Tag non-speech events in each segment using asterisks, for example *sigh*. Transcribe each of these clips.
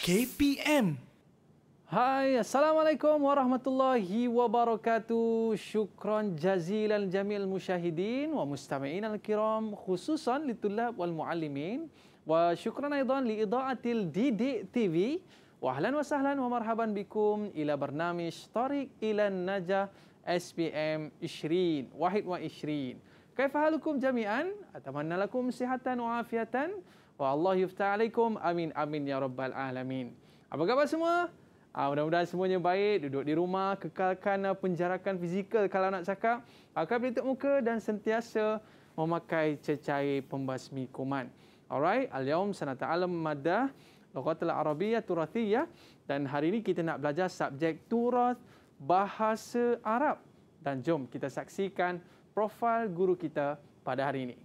KPM. Hai, Assalamualaikum warahmatullahi wabarakatuh. Syukran jazilan jamil musyahidin wa mustami'in al-kiram khususan litulab wal muallimin wa syukran aidan li idaatil Didik TV. Wa ahlan wa sahlan wa marhaban bikum ila barnamij Tariq ila Najah SPM 20 wahid wa 20. Kaifa halukum jami'an? Atamanna lakum sihatan wa afiatan. Wa Allah yuftah alaikum. Amin amin ya rabbal alamin. Apa khabar semua? Uh, mudah-mudahan semuanya baik, duduk di rumah, kekalkan uh, penjarakan fizikal kalau nak cakap, akan pelitup muka dan sentiasa memakai cecair pembasmi kuman. Alright, al-yawm sanata alam madah lughatul arabiyyah turathiyah dan hari ini kita nak belajar subjek turath bahasa Arab. Dan jom kita saksikan profil guru kita pada hari ini.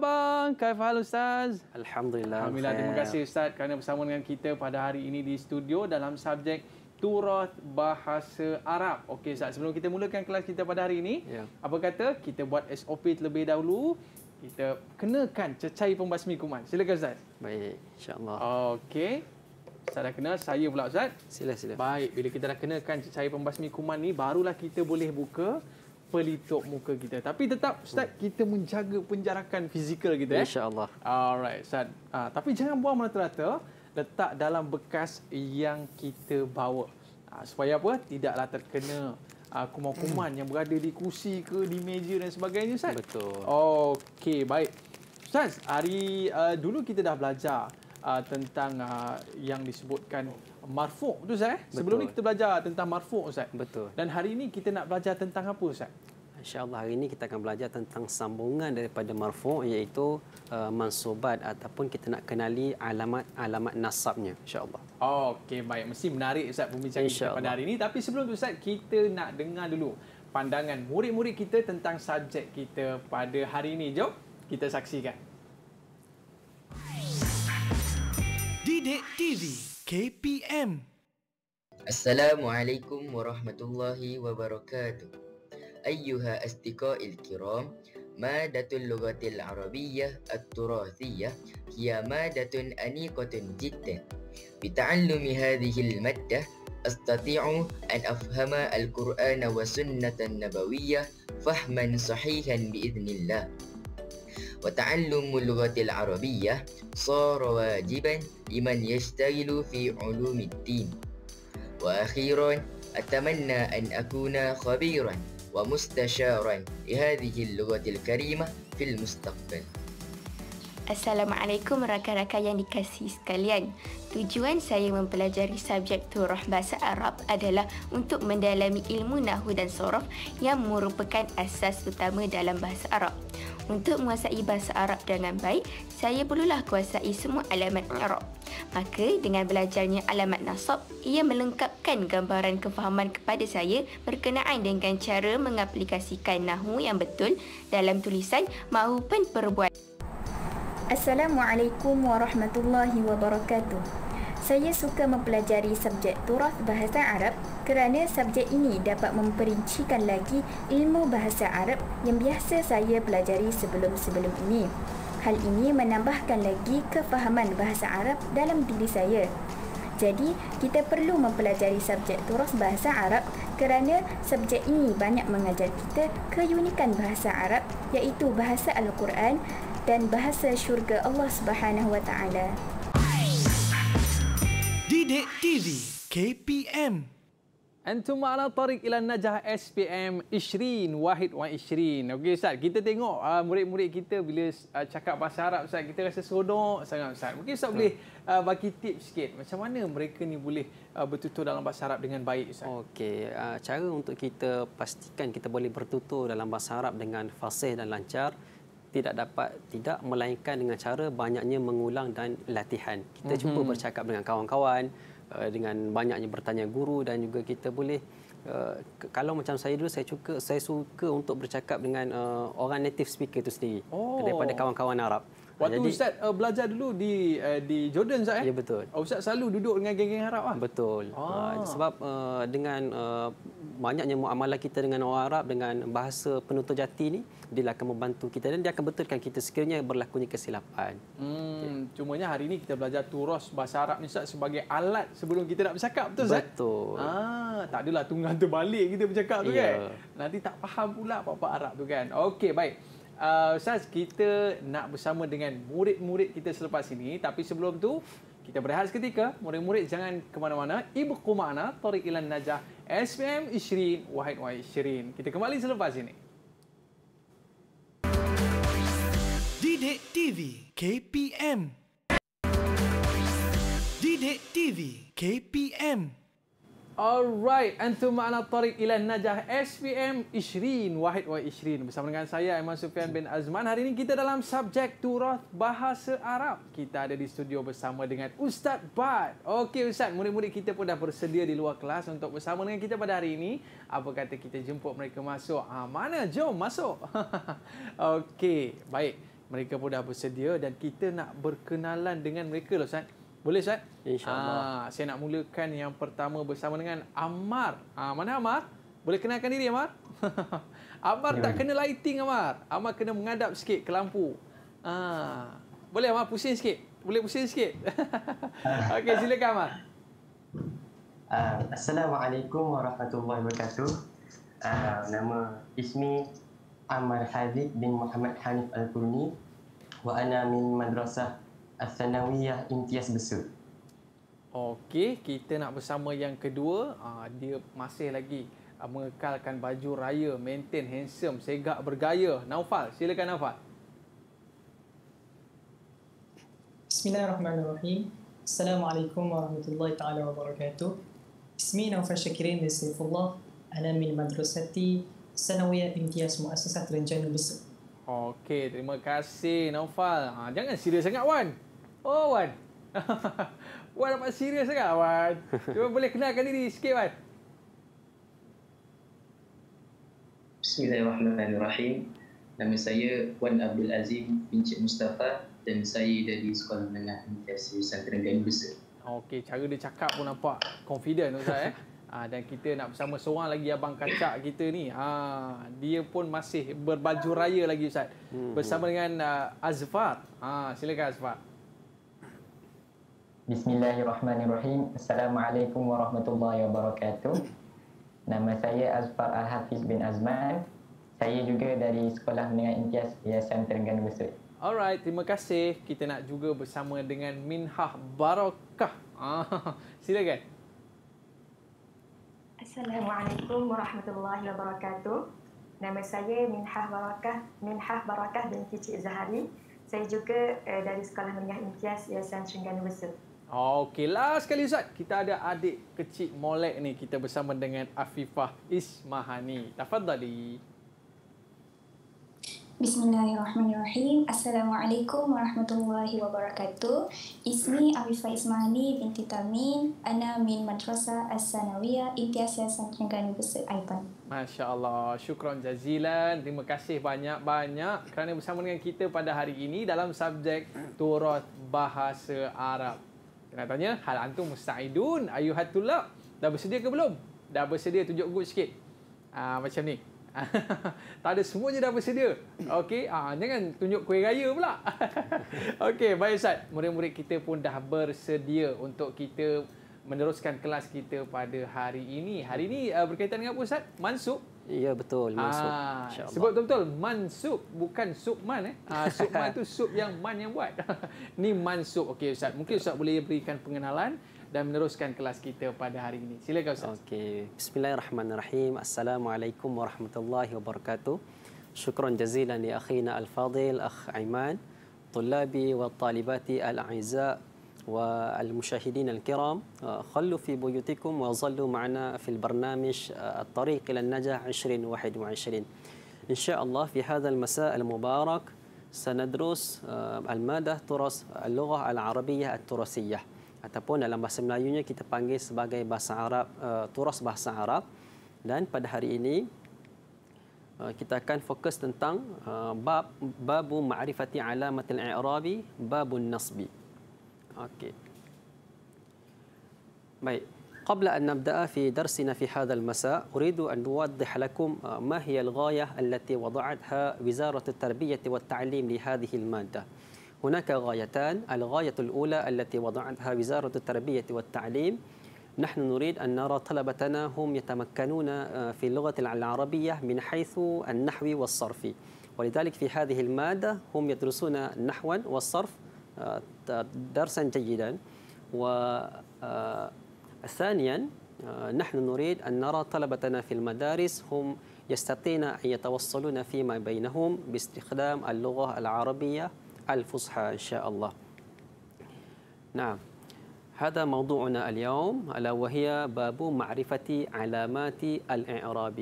Marhaban, kaif hal Ustaz? Alhamdulillah. Alhamdulillah, terima kasih Ustaz kerana bersama dengan kita pada hari ini di studio dalam subjek Turath Bahasa Arab. Okey Ustaz, sebelum kita mulakan kelas kita pada hari ini, Ya. apa kata kita buat SOP terlebih dahulu. Kita kenakan cecair pembasmi kuman. Silakan Ustaz. Baik, insya-Allah. Okey. Ustaz dah kenal, saya pula Ustaz. Sila sila. Baik, bila kita dah kenakan cecair pembasmi kuman ni, barulah kita boleh buka pelitup muka kita. Tapi tetap Ustaz, kita menjaga penjarakan fizikal kita. Eh? Insya-Allah. Alright, Ustaz. Ah, tapi jangan buang merata-rata. Letak dalam bekas yang kita bawa. Ah, supaya apa? Tidaklah terkena ah, kuman-kuman yang berada di kursi ke, di meja dan sebagainya, Ustaz. Betul. Okey, baik. Ustaz, hari uh, dulu kita dah belajar uh, tentang uh, yang disebutkan marfu' tu Ustaz. Eh? Sebelum Betul. ni kita belajar tentang marfu' Ustaz. Betul. Dan hari ini kita nak belajar tentang apa Ustaz? Insya-Allah hari ini kita akan belajar tentang sambungan daripada marfu' iaitu uh, mansubat ataupun kita nak kenali alamat-alamat nasabnya insya-Allah. Okey, baik. Mesti menarik Ustaz pembincangan kita pada hari ini. Tapi sebelum tu Ustaz, kita nak dengar dulu pandangan murid-murid kita tentang subjek kita pada hari ini. Jom kita saksikan. Didik TV. KPM. السلام عليكم ورحمة الله وبركاته أيها أصدقائي الكرام مادة اللغة العربية التراثية هي مادة أنيقة جدا بتعلم هذه المادة أستطيع أن أفهم القرآن والسنة النبوية فهما صحيحا بإذن الله وتعلم اللغة العربية صار واجبا لمن يشتغل في علوم الدين وأخيرا أتمنى أن أكون خبيرا ومستشارا لهذه اللغة الكريمة في المستقبل Assalamualaikum rakan-rakan yang dikasihi sekalian. Tujuan saya mempelajari subjek turah bahasa Arab adalah untuk mendalami ilmu nahu dan sorof yang merupakan asas utama dalam bahasa Arab. Untuk menguasai bahasa Arab dengan baik, saya perlulah kuasai semua alamat Arab. Maka dengan belajarnya alamat nasab, ia melengkapkan gambaran kefahaman kepada saya berkenaan dengan cara mengaplikasikan nahu yang betul dalam tulisan maupun perbuatan. Assalamualaikum warahmatullahi wabarakatuh. Saya suka mempelajari subjek turath bahasa Arab kerana subjek ini dapat memperincikan lagi ilmu bahasa Arab yang biasa saya pelajari sebelum-sebelum ini. Hal ini menambahkan lagi kefahaman bahasa Arab dalam diri saya. Jadi, kita perlu mempelajari subjek turas bahasa Arab kerana subjek ini banyak mengajar kita keunikan bahasa Arab iaitu bahasa Al-Quran dan bahasa syurga Allah Subhanahu Wa Taala. Didik TV. KPM. Antum ala tariq ila najah SPM 20 wahid wa 20. Okey Ustaz, kita tengok uh, murid-murid kita bila uh, cakap bahasa Arab Ustaz, kita rasa seronok sangat Ustaz. Mungkin Ustaz boleh uh, bagi tips sikit macam mana mereka ni boleh uh, bertutur dalam bahasa Arab dengan baik Ustaz. Okey, uh, cara untuk kita pastikan kita boleh bertutur dalam bahasa Arab dengan fasih dan lancar tidak dapat tidak melainkan dengan cara banyaknya mengulang dan latihan. Kita mm-hmm. cuba bercakap dengan kawan-kawan, uh, dengan banyaknya bertanya guru dan juga kita boleh Uh, kalau macam saya dulu saya suka saya suka untuk bercakap dengan uh, orang native speaker itu sendiri oh. daripada kawan-kawan Arab. Waktu Jadi, Ustaz uh, belajar dulu di uh, di Jordan Ustaz eh? Ya betul. Uh, Ustaz selalu duduk dengan geng-geng Arab ah. Betul. Ah. Uh, sebab uh, dengan uh, banyaknya muamalah kita dengan orang Arab dengan bahasa penutur jati ni dia akan membantu kita dan dia akan betulkan kita sekiranya berlakunya kesilapan. Hmm, okay. cumanya hari ini kita belajar turos bahasa Arab ni Ustaz sebagai alat sebelum kita nak bercakap betul Ustaz? Betul. Ah, tak adalah tunggang terbalik kita bercakap tu yeah. kan. Nanti tak faham pula apa-apa Arab tu kan. Okey, baik uh, Ustaz, kita nak bersama dengan murid-murid kita selepas ini. Tapi sebelum tu, kita berehat seketika. Murid-murid jangan ke mana-mana. Ibu Kumana, Tariq Ilan Najah, SPM Ishrin, Wahid Wahid Ishrin. Kita kembali selepas ini. Didik TV KPM Didik TV KPM Alright, antum ma'ana tariq ila najah SPM Ishrin Wahid wa Ishrin bersama dengan saya Aiman Sufian bin Azman. Hari ini kita dalam subjek turath bahasa Arab. Kita ada di studio bersama dengan Ustaz Bad. Okey Ustaz, murid-murid kita pun dah bersedia di luar kelas untuk bersama dengan kita pada hari ini. Apa kata kita jemput mereka masuk? Ah, mana? Jom masuk. *laughs* Okey, baik. Mereka pun dah bersedia dan kita nak berkenalan dengan mereka Ustaz. Boleh Ustaz? InsyaAllah. Ah, saya nak mulakan yang pertama bersama dengan Ammar. Ah, mana Ammar? Boleh kenalkan diri Ammar? *laughs* Ammar ya. tak kena lighting Ammar. Ammar kena mengadap sikit ke lampu. Ah, boleh Ammar pusing sikit? Boleh pusing sikit? *laughs* Okey, silakan Ammar. Uh, Assalamualaikum warahmatullahi wabarakatuh. Uh, nama Ismi Ammar Haziq bin Muhammad Hanif Al-Qurni wa ana min madrasah Al-Thanawiyah Imtiaz Besut. Okey, kita nak bersama yang kedua. Uh, dia masih lagi uh, mengekalkan baju raya, maintain handsome, segak bergaya. Naufal, silakan Naufal. Bismillahirrahmanirrahim. Assalamualaikum warahmatullahi taala wabarakatuh. Ismi Naufal Syakirin bin Saifullah. Ana min madrasati Sanawiyah Imtiaz Muassasat Renjana Besut. Okey, terima kasih Naufal. Ha, jangan serius sangat Wan. Oh Wan. *laughs* Wan nampak serius sangat Wan. Cuba boleh kenalkan diri sikit Wan. Bismillahirrahmanirrahim. Nama saya Wan Abdul Azim bin Cik Mustafa dan saya dari Sekolah Menengah Imtiaz Yusan Terengganu Besar. Okey, cara dia cakap pun nampak confident Ustaz eh. Ha, *laughs* dan kita nak bersama seorang lagi abang kacak kita ni. Ha, dia pun masih berbaju raya lagi Ustaz. Hmm. Bersama dengan uh, Azfar. Ha, silakan Azfar. Bismillahirrahmanirrahim. Assalamualaikum warahmatullahi wabarakatuh. Nama saya Azfar Al-Hafiz bin Azman. Saya juga dari Sekolah Menengah Imtiaz Yayasan Terengganu Besut. Alright, terima kasih. Kita nak juga bersama dengan Minhah Barakah. Ah, *laughs* silakan. Assalamualaikum warahmatullahi wabarakatuh. Nama saya Minhah Barakah, Minhah Barakah binti Cik Zahari. Saya juga uh, dari Sekolah Menengah Imtiaz Yayasan Terengganu Besut. Okey, last sekali Ustaz. Kita ada adik kecil molek ni. Kita bersama dengan Afifah Ismahani. Tafadhali. Bismillahirrahmanirrahim. Assalamualaikum warahmatullahi wabarakatuh. Ismi Afifah Ismahani binti Tamin. Ana min Madrasah As-Sanawiyah Imtiaz Yayasan Terengganu Besut Aipan. Masya Allah. Syukran jazilan. Terima kasih banyak-banyak kerana bersama dengan kita pada hari ini dalam subjek Turat Bahasa Arab. Kena tanya, hal antum musta'idun ayuhat tulab. Dah bersedia ke belum? Dah bersedia tunjuk good sikit. Ah macam ni. *laughs* tak ada semuanya dah bersedia. Okey, ah jangan tunjuk kuih raya pula. *laughs* Okey, baik Ustaz. Murid-murid kita pun dah bersedia untuk kita meneruskan kelas kita pada hari ini. Hari ini uh, berkaitan dengan apa Ustaz? Mansub Ya betul mansub. Ah, sebut betul-betul mansub bukan subman eh. Ah subman tu sub yang man yang buat. *laughs* Ni mansub. Okey Ustaz, mungkin Ustaz boleh berikan pengenalan dan meneruskan kelas kita pada hari ini. Silakan Ustaz. Okey. Bismillahirrahmanirrahim. Assalamualaikum warahmatullahi wabarakatuh. Syukran jazilan li akhina al-fadil akh Aiman, طلابي وطالباتي الأعزاء والمشاهدين الكرام خلوا في بيوتكم وظلوا معنا في البرنامج الطريق إلى النجاح 2021 إن شاء الله في هذا المساء المبارك uh, al-madah turas al-lughah al-arabiyyah at-turasiyah ataupun dalam bahasa Melayunya kita panggil sebagai bahasa Arab uh, turas bahasa Arab dan pada hari ini uh, kita akan fokus tentang uh, bab babu ma'rifati alamatil i'rabi babun nasbi okey baik قبل أن نبدأ في درسنا في هذا المساء أريد أن أوضح لكم ما هي الغاية التي وضعتها وزارة التربية والتعليم لهذه المادة. هناك غايتان. الغاية الأولى التي وضعتها وزارة التربية والتعليم. نحن نريد أن نرى طلبتنا هم يتمكنون في اللغة العربية من حيث النحو والصرف. ولذلك في هذه المادة هم يدرسون النحو والصرف درسا جيدا. و ثانيا نحن نريد أن نرى طلبتنا في المدارس هم يستطيعون أن يتوصلون فيما بينهم باستخدام اللغة العربية الفصحى إن شاء الله. نعم. هذا موضوعنا اليوم ألا وهي باب معرفة علامات الإعراب.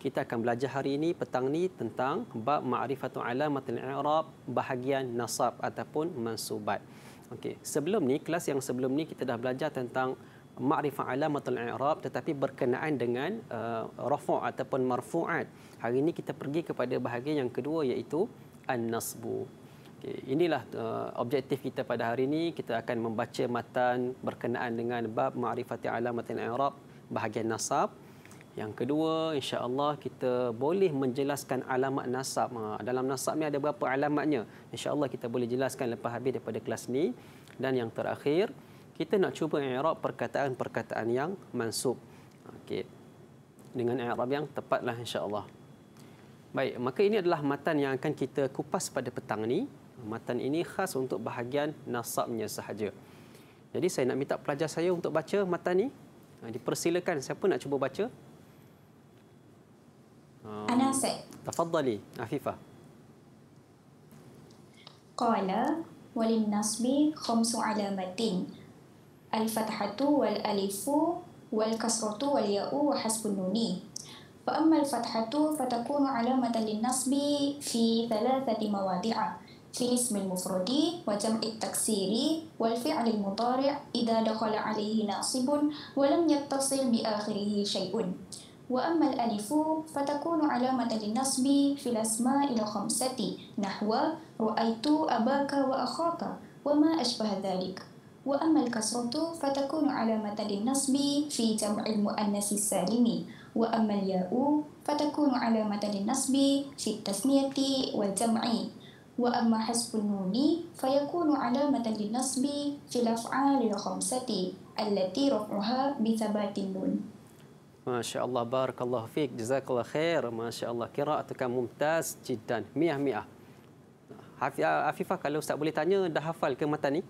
Kita akan belajar hari ini petang ni tentang bab ma'rifatu alamatil i'rab bahagian nasab ataupun mansubat. Okey, sebelum ni kelas yang sebelum ni kita dah belajar tentang ma'rifah alamatul i'rab tetapi berkenaan dengan uh, rafa' ataupun marfu'at. Hari ini kita pergi kepada bahagian yang kedua iaitu an-nasbu. Okay. Inilah uh, objektif kita pada hari ini. Kita akan membaca matan berkenaan dengan bab ma'rifati alamatul i'rab bahagian nasab. Yang kedua, insya-Allah kita boleh menjelaskan alamat nasab. Ha, dalam nasab ni ada berapa alamatnya? Insya-Allah kita boleh jelaskan lepas habis daripada kelas ni. Dan yang terakhir, kita nak cuba i'rab perkataan-perkataan yang mansub. Okey. Dengan i'rab yang tepatlah insya-Allah. Baik, maka ini adalah matan yang akan kita kupas pada petang ini. Matan ini khas untuk bahagian nasabnya sahaja. Jadi saya nak minta pelajar saya untuk baca matan ini. Ha, dipersilakan siapa nak cuba baca? Ana Said. Tafadhali, Afifah. Qala walin nasbi khamsu alamatin الفتحة والألف والكسرة والياء وحسب النون فأما الفتحة فتكون علامة للنصب في ثلاثة مواضع في الاسم المفرد وجمع التكسير والفعل المضارع إذا دخل عليه ناصب ولم يتصل بآخره شيء وأما الألف فتكون علامة للنصب في الأسماء الخمسة نحو رأيت أباك وأخاك وما أشبه ذلك. وأما الكسرة فتكون علامة للنصب في جمع المؤنث السالم. وأما الياء فتكون علامة للنصب في التثنية والجمع. وأما حسب النون فيكون علامة للنصب في الأفعال الخمسة التي رفعها بثبات النون. Masya Allah, barakallahu fiqh, jazakallah khair. Masya Allah, kira tekan mumtaz, jidan, miah-miah. Afifah, kalau Ustaz boleh tanya, dah hafal ke mata ni?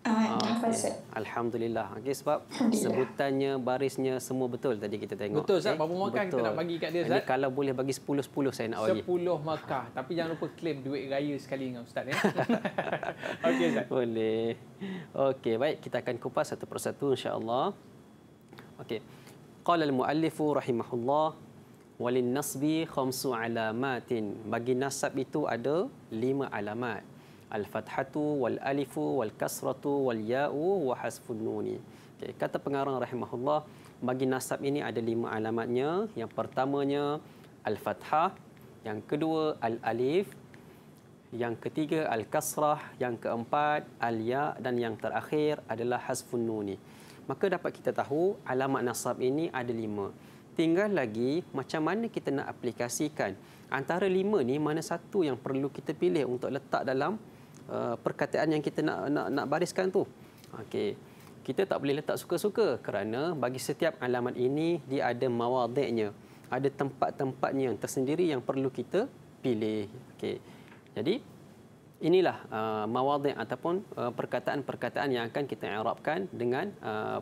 Ah, ah okay. Alhamdulillah. Okay, sebab Alhamdulillah. sebutannya, barisnya semua betul tadi kita tengok. Betul, Zat. Okay? Berapa makan betul. kita nak bagi kat dia, Zat? Kalau boleh bagi 10-10 saya nak bagi. 10 makan. Tapi jangan lupa claim duit raya sekali dengan Ustaz. Ya? *laughs* Okey Zat. Boleh. Okey, baik. Kita akan kupas satu persatu insyaAllah. Okay. Okey. Qala al-muallif rahimahullah walin nasbi khamsu alamatin. Bagi nasab itu ada lima alamat al-fathatu wal alifu wal kasratu wal ya'u wa hasfun nuni. Okay, kata pengarang rahimahullah bagi nasab ini ada lima alamatnya. Yang pertamanya al-fathah, yang kedua al-alif, yang ketiga al-kasrah, yang keempat al-ya dan yang terakhir adalah hasfun nuni. Maka dapat kita tahu alamat nasab ini ada lima. Tinggal lagi macam mana kita nak aplikasikan. Antara lima ni mana satu yang perlu kita pilih untuk letak dalam Uh, perkataan yang kita nak nak, nak bariskan tu. Okey. Kita tak boleh letak suka-suka kerana bagi setiap alamat ini dia ada mawadhi'nya. Ada tempat-tempatnya tersendiri yang perlu kita pilih. Okey. Jadi inilah uh, mawadhi' ataupun uh, perkataan-perkataan yang akan kita i'rabkan dengan uh,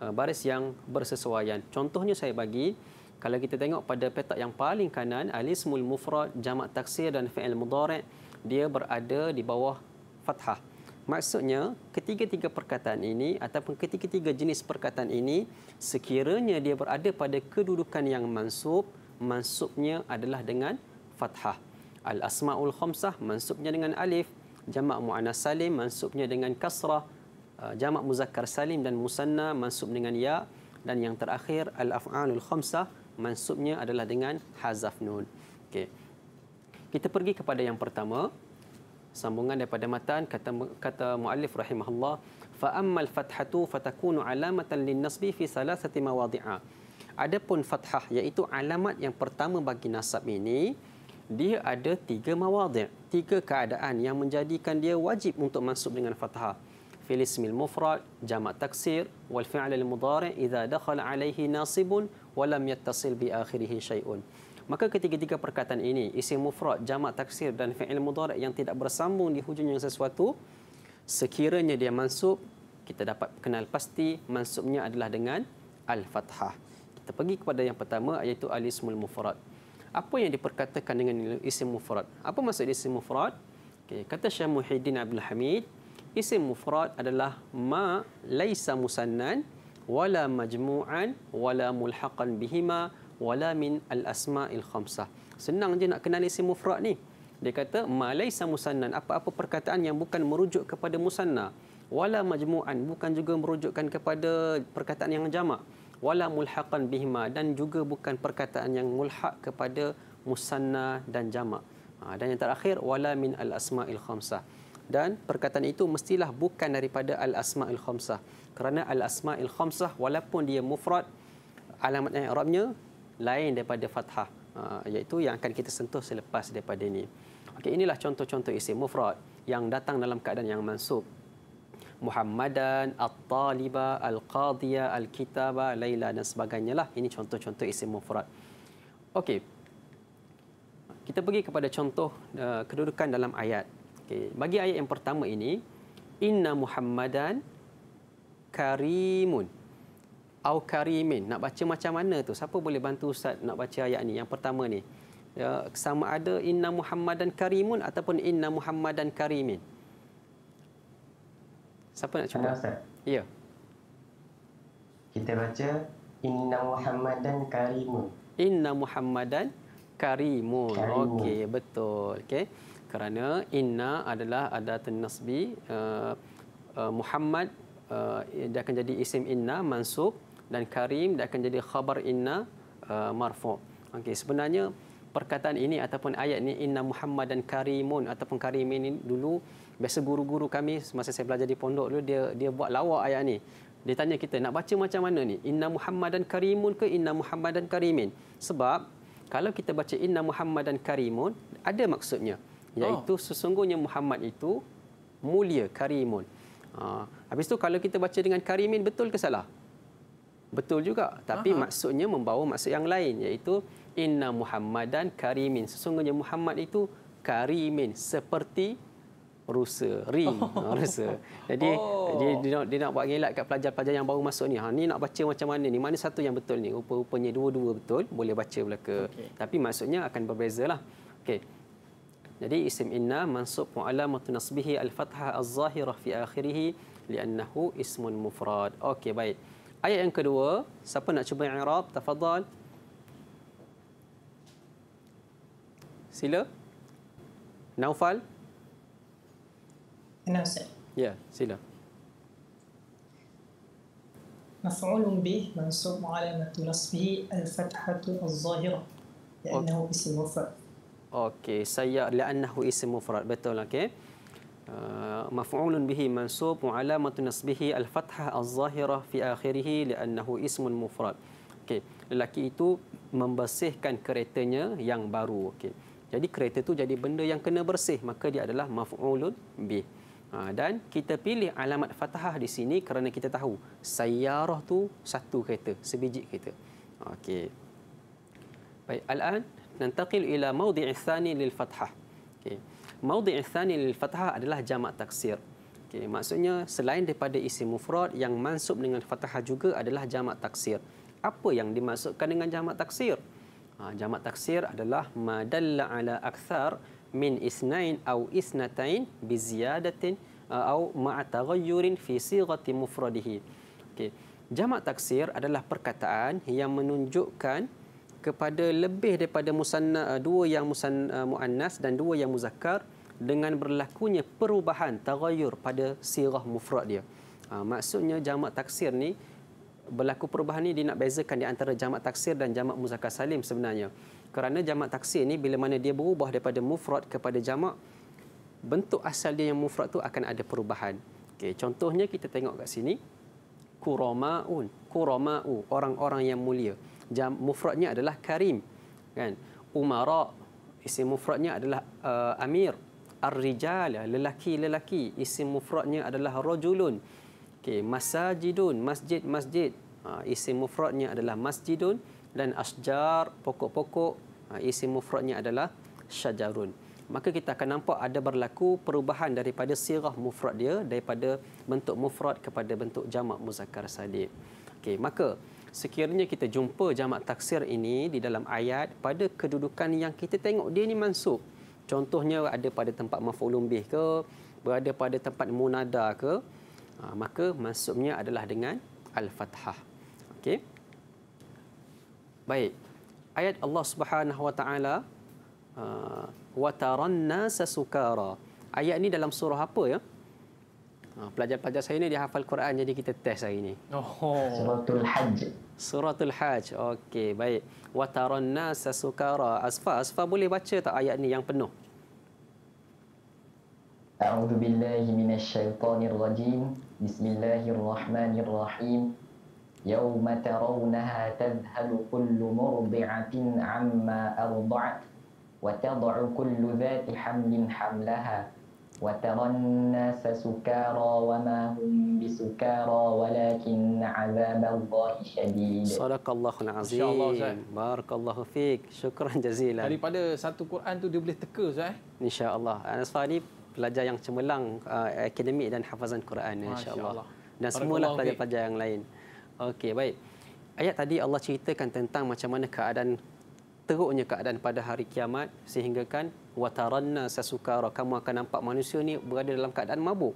uh, baris yang bersesuaian. Contohnya saya bagi kalau kita tengok pada petak yang paling kanan alismul mufrad jamak taksir dan fi'il mudhari' dia berada di bawah fathah. Maksudnya, ketiga-tiga perkataan ini ataupun ketiga-tiga jenis perkataan ini sekiranya dia berada pada kedudukan yang mansub, mansubnya adalah dengan fathah. Al-asmaul khamsah mansubnya dengan alif, jamak muannas salim mansubnya dengan kasrah, uh, jamak muzakkar salim dan musanna mansub dengan ya dan yang terakhir al-af'alul khamsah mansubnya adalah dengan hazaf nun. Okey. Kita pergi kepada yang pertama. Sambungan daripada matan kata kata muallif rahimahullah fa ammal fathatu fatakunu alamatan lin nasbi fi salasati mawadhi'a. Adapun fathah iaitu alamat yang pertama bagi nasab ini dia ada tiga mawadhi', tiga keadaan yang menjadikan dia wajib untuk masuk dengan fathah. Fil ismil mufrad, jamak taksir, wal fi'l al mudhari' idza dakhala alaihi nasibun wa lam yattasil bi akhirih syai'un. Maka ketiga-tiga perkataan ini, isim mufrad, jamak taksir dan fi'il mudhari' yang tidak bersambung di hujung yang sesuatu, sekiranya dia mansub, kita dapat kenal pasti mansubnya adalah dengan al-fathah. Kita pergi kepada yang pertama iaitu al-ismul mufrad. Apa yang diperkatakan dengan isim mufrad? Apa maksud isim mufrad? Okay, kata Syekh Muhyiddin Abdul Hamid, isim mufrad adalah ma laisa musannan wala majmu'an wala mulhaqan bihima wala min al-asma'il khamsah. Senang je nak kenal isim mufrad ni. Dia kata ma laisa musannan, apa-apa perkataan yang bukan merujuk kepada musanna, wala majmu'an, bukan juga merujukkan kepada perkataan yang jamak wala mulhaqan bihima dan juga bukan perkataan yang mulhaq kepada musanna dan jamak. Ha, dan yang terakhir wala min al asmail khamsah. Dan perkataan itu mestilah bukan daripada al asmail khamsah. Kerana al asmail khamsah walaupun dia mufrad alamat i'rabnya lain daripada fathah. Ha, iaitu yang akan kita sentuh selepas daripada ini. Okey inilah contoh-contoh isim mufrad yang datang dalam keadaan yang mansub Muhammadan, At-Taliba, Al-Qadiya, Al-Kitaba, Laila dan sebagainya lah. Ini contoh-contoh isim mufrad. Okey. Kita pergi kepada contoh uh, kedudukan dalam ayat. Okey, bagi ayat yang pertama ini, Inna Muhammadan karimun. Au karimin. Nak baca macam mana tu? Siapa boleh bantu Ustaz nak baca ayat ni? Yang pertama ni. Ya, sama ada Inna Muhammadan karimun ataupun Inna Muhammadan karimin. Siapa nak cuba? Ustaz. Ya. Kita baca Inna Muhammadan Karimun. Inna Muhammadan Karimun. Karimun. Okey, betul. Okey. Kerana inna adalah adatun nasbi uh, uh, Muhammad uh, dia akan jadi isim inna mansub dan karim dia akan jadi khabar inna uh, marfu. Okey, sebenarnya perkataan ini ataupun ayat ini inna Muhammadan karimun ataupun karimin ini dulu biasa guru-guru kami semasa saya belajar di pondok dulu dia dia buat lawak ayat ni. Dia tanya kita nak baca macam mana ni? Inna Muhammadan karimun ke inna Muhammadan karimin? Sebab kalau kita baca inna Muhammadan karimun ada maksudnya iaitu oh. sesungguhnya Muhammad itu mulia karimun. Ha, habis tu kalau kita baca dengan karimin betul ke salah? Betul juga, tapi Aha. maksudnya membawa maksud yang lain iaitu inna Muhammadan karimin. Sesungguhnya Muhammad itu karimin seperti rusa ring. Oh. *laughs* rusa. Jadi oh. dia, dia, nak, dia nak buat ngelak kat pelajar-pelajar yang baru masuk ni. Ha ni nak baca macam mana ni? Mana satu yang betul ni? Rupa-rupanya dua-dua betul boleh baca belaka okay. tapi maksudnya akan berbezalah okey. Jadi isim inna mansub wa alamatu nasbihi al-fathah az-zahirah fi akhirih li'annahu ismun mufrad. Okey baik. Ayat yang kedua siapa nak cuba i'rab? Tafadhal. Sila. Naufal أنا أسأل Ya, sila. مفعول به منصوب علامة نصبه الفتحة الظاهرة لأنه اسم مفرد Okey, saya li'annahu isim mufrad. Betul okey. Uh, maf'ulun bihi mansub wa alamatu nasbihi al-fathah az-zahirah fi akhirih li'annahu ismun mufrad. Okey, lelaki itu membersihkan keretanya yang baru. Okey. Jadi kereta itu jadi benda yang kena bersih, maka dia adalah maf'ulun bih. Ha, dan kita pilih alamat fathah di sini kerana kita tahu sayyarah tu satu kereta, sebiji kereta. Okey. Baik, al-an nantaqil ila mawdi' tsani lil fathah. Okey. Mawdi' tsani lil fathah adalah jamak taksir. Okey, maksudnya selain daripada isim mufrad yang mansub dengan fathah juga adalah jamak taksir. Apa yang dimaksudkan dengan jamak taksir? Ha, jamak taksir adalah madalla ala akthar min isnain au isnatain bi ziyadatin uh, au ma'a taghayyurin fi sighati mufradihi. Okey. Jamak taksir adalah perkataan yang menunjukkan kepada lebih daripada musanna uh, dua yang musan uh, muannas dan dua yang muzakkar dengan berlakunya perubahan tagayyur pada sirah mufrad dia. Maksudnya jamak taksir ni berlaku perubahan ni dia nak bezakan di antara jamak taksir dan jamak muzakkar salim sebenarnya. Kerana jamak taksir ni bila mana dia berubah daripada mufrad kepada jamak bentuk asal dia yang mufrad tu akan ada perubahan. Okey, contohnya kita tengok kat sini kuramaun, kuramau, orang-orang yang mulia. Jam mufradnya adalah karim. Kan? Umara isim mufradnya adalah uh, amir ar-rijal lelaki-lelaki isim mufradnya adalah rajulun okey masajidun masjid masjid. Ha, isim mufradnya adalah masjidun dan asjar pokok-pokok. Ha, isim mufradnya adalah syajarun. Maka kita akan nampak ada berlaku perubahan daripada sirah mufrad dia daripada bentuk mufrad kepada bentuk jamak muzakkar salim okey maka sekiranya kita jumpa jamak taksir ini di dalam ayat pada kedudukan yang kita tengok dia ni mansub. Contohnya ada pada tempat maf'ulun bih ke, berada pada tempat munada ke, ha, maka maksudnya adalah dengan al-fathah. Okey. Baik. Ayat Allah Subhanahu wa taala uh, wa taranna sukara. Ayat ni dalam surah apa ya? Ha, pelajar-pelajar saya ni dia hafal Quran jadi kita test hari ni. Oh. Suratul Hajj. Suratul Hajj. Okey, baik. Wa taranna sukara. Asfa, Asfa boleh baca tak ayat ni yang penuh? أعوذ بالله من الشيطان الرجيم بسم الله الرحمن الرحيم يوم ترونها تذهل كل مرضعة عما أرضعت وتضع كل ذات حمل حملها وترى الناس سكارى وما هم بسكارى ولكن عذاب الله شديد صدق الله العظيم Masya-Allah, Ustaz. بارك الله فيك شكرا جزيلا Daripada satu Quran tu dia boleh teka Ustaz. eh? insyaallah Anasfa ni pelajar yang cemerlang uh, akademik dan hafazan Quran insyaallah Allah. dan semualah pelajar-pelajar yang lain. Okey baik. Ayat tadi Allah ceritakan tentang macam mana keadaan teruknya keadaan pada hari kiamat sehingga kan wataranna sasukara kamu akan nampak manusia ni berada dalam keadaan mabuk.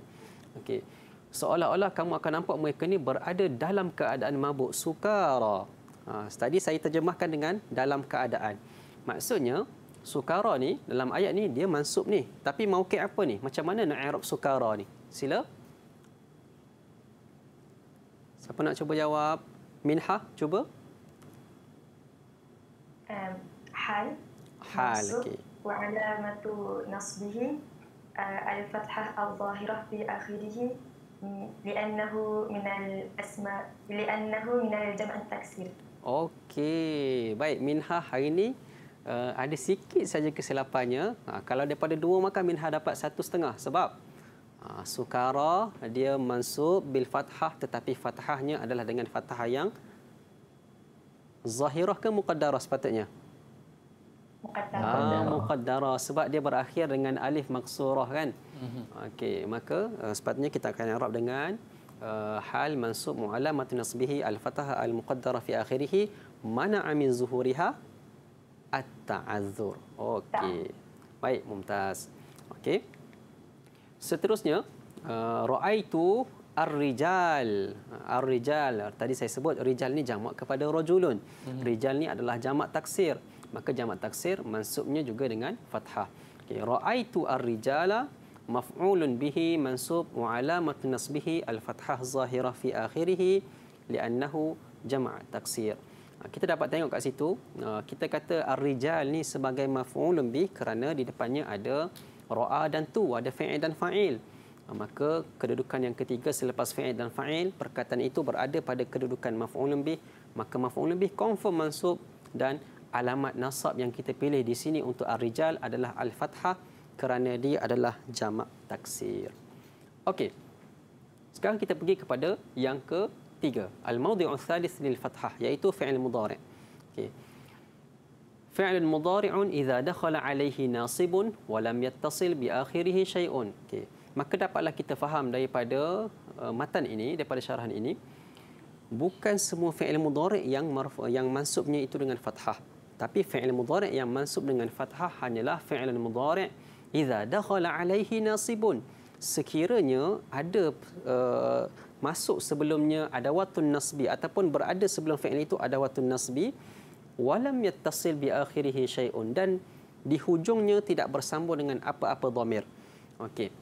Okey. Seolah-olah kamu akan nampak mereka ni berada dalam keadaan mabuk. Sukara. Ha, tadi saya terjemahkan dengan dalam keadaan. Maksudnya sukara ni dalam ayat ni dia mansub ni. Tapi mauqi apa ni? Macam mana nak i'rab sukara ni? Sila. Siapa nak cuba jawab? Minha cuba. Um, hal. Hal okey. Wa alamatu nasbihi. Uh, al-fathah al-zahirah fi akhirih li'annahu min al-asma li'annahu min al-jam' taksir. Okey, baik Minha hari ini uh, ada sikit saja kesilapannya. Ha, kalau daripada dua maka Minha dapat satu setengah sebab uh, Sukara dia mansub bil fathah tetapi fathahnya adalah dengan fathah yang zahirah ke muqaddarah sepatutnya? muqaddam Ah, muqaddarah sebab dia berakhir dengan alif maksurah kan. Okey, maka uh, sepatutnya kita akan i'rab dengan uh, hal mansub mu'alamat nasbihi al-fathah al-muqaddarah fi akhirih mana'a min zuhuriha at-ta'azzur. Okey. Baik, mumtaz. Okey. Seterusnya, uh, ra'aitu ar-rijal. Ar-rijal. Tadi saya sebut rijal ni jamak kepada rajulun. Rijal ni adalah jamak taksir. Maka jamak taksir mansubnya juga dengan fathah. Okay. Ra'aitu ar-rijala maf'ulun bihi mansub wa alamatu nasbihi al-fathah zahirah fi akhirih li'annahu jamak taksir. Kita dapat tengok kat situ, uh, kita kata ar-rijal ni sebagai maf'ulun bih kerana di depannya ada ra'a dan tu, ada fi'il dan fa'il. Ha, Maka kedudukan yang ketiga selepas fi'il dan fa'il, perkataan itu berada pada kedudukan maf'ulun bih, maka maf'ulun bih confirm mansub dan alamat nasab yang kita pilih di sini untuk ar-rijal adalah al-fathah kerana dia adalah jamak taksir. Okey. Sekarang kita pergi kepada yang tiga. Al-mawdi'u thalith lil fathah iaitu fi'il mudhari'. Okey. فعل dakhala إذا nasibun wa lam yattasil bi akhirih shay'un okey Maka dapatlah kita faham daripada uh, matan ini, daripada syarahan ini, bukan semua fi'il mudhari yang marf- yang mansubnya itu dengan fathah. Tapi fi'il mudhari yang mansub dengan fathah hanyalah fi'il mudhari إذا dakhala عليه nasibun Sekiranya ada uh, masuk sebelumnya adawatun nasbi ataupun berada sebelum fi'il itu adawatun nasbi walam yattasil bi akhirih syai'un dan di hujungnya tidak bersambung dengan apa-apa dhamir. Okey.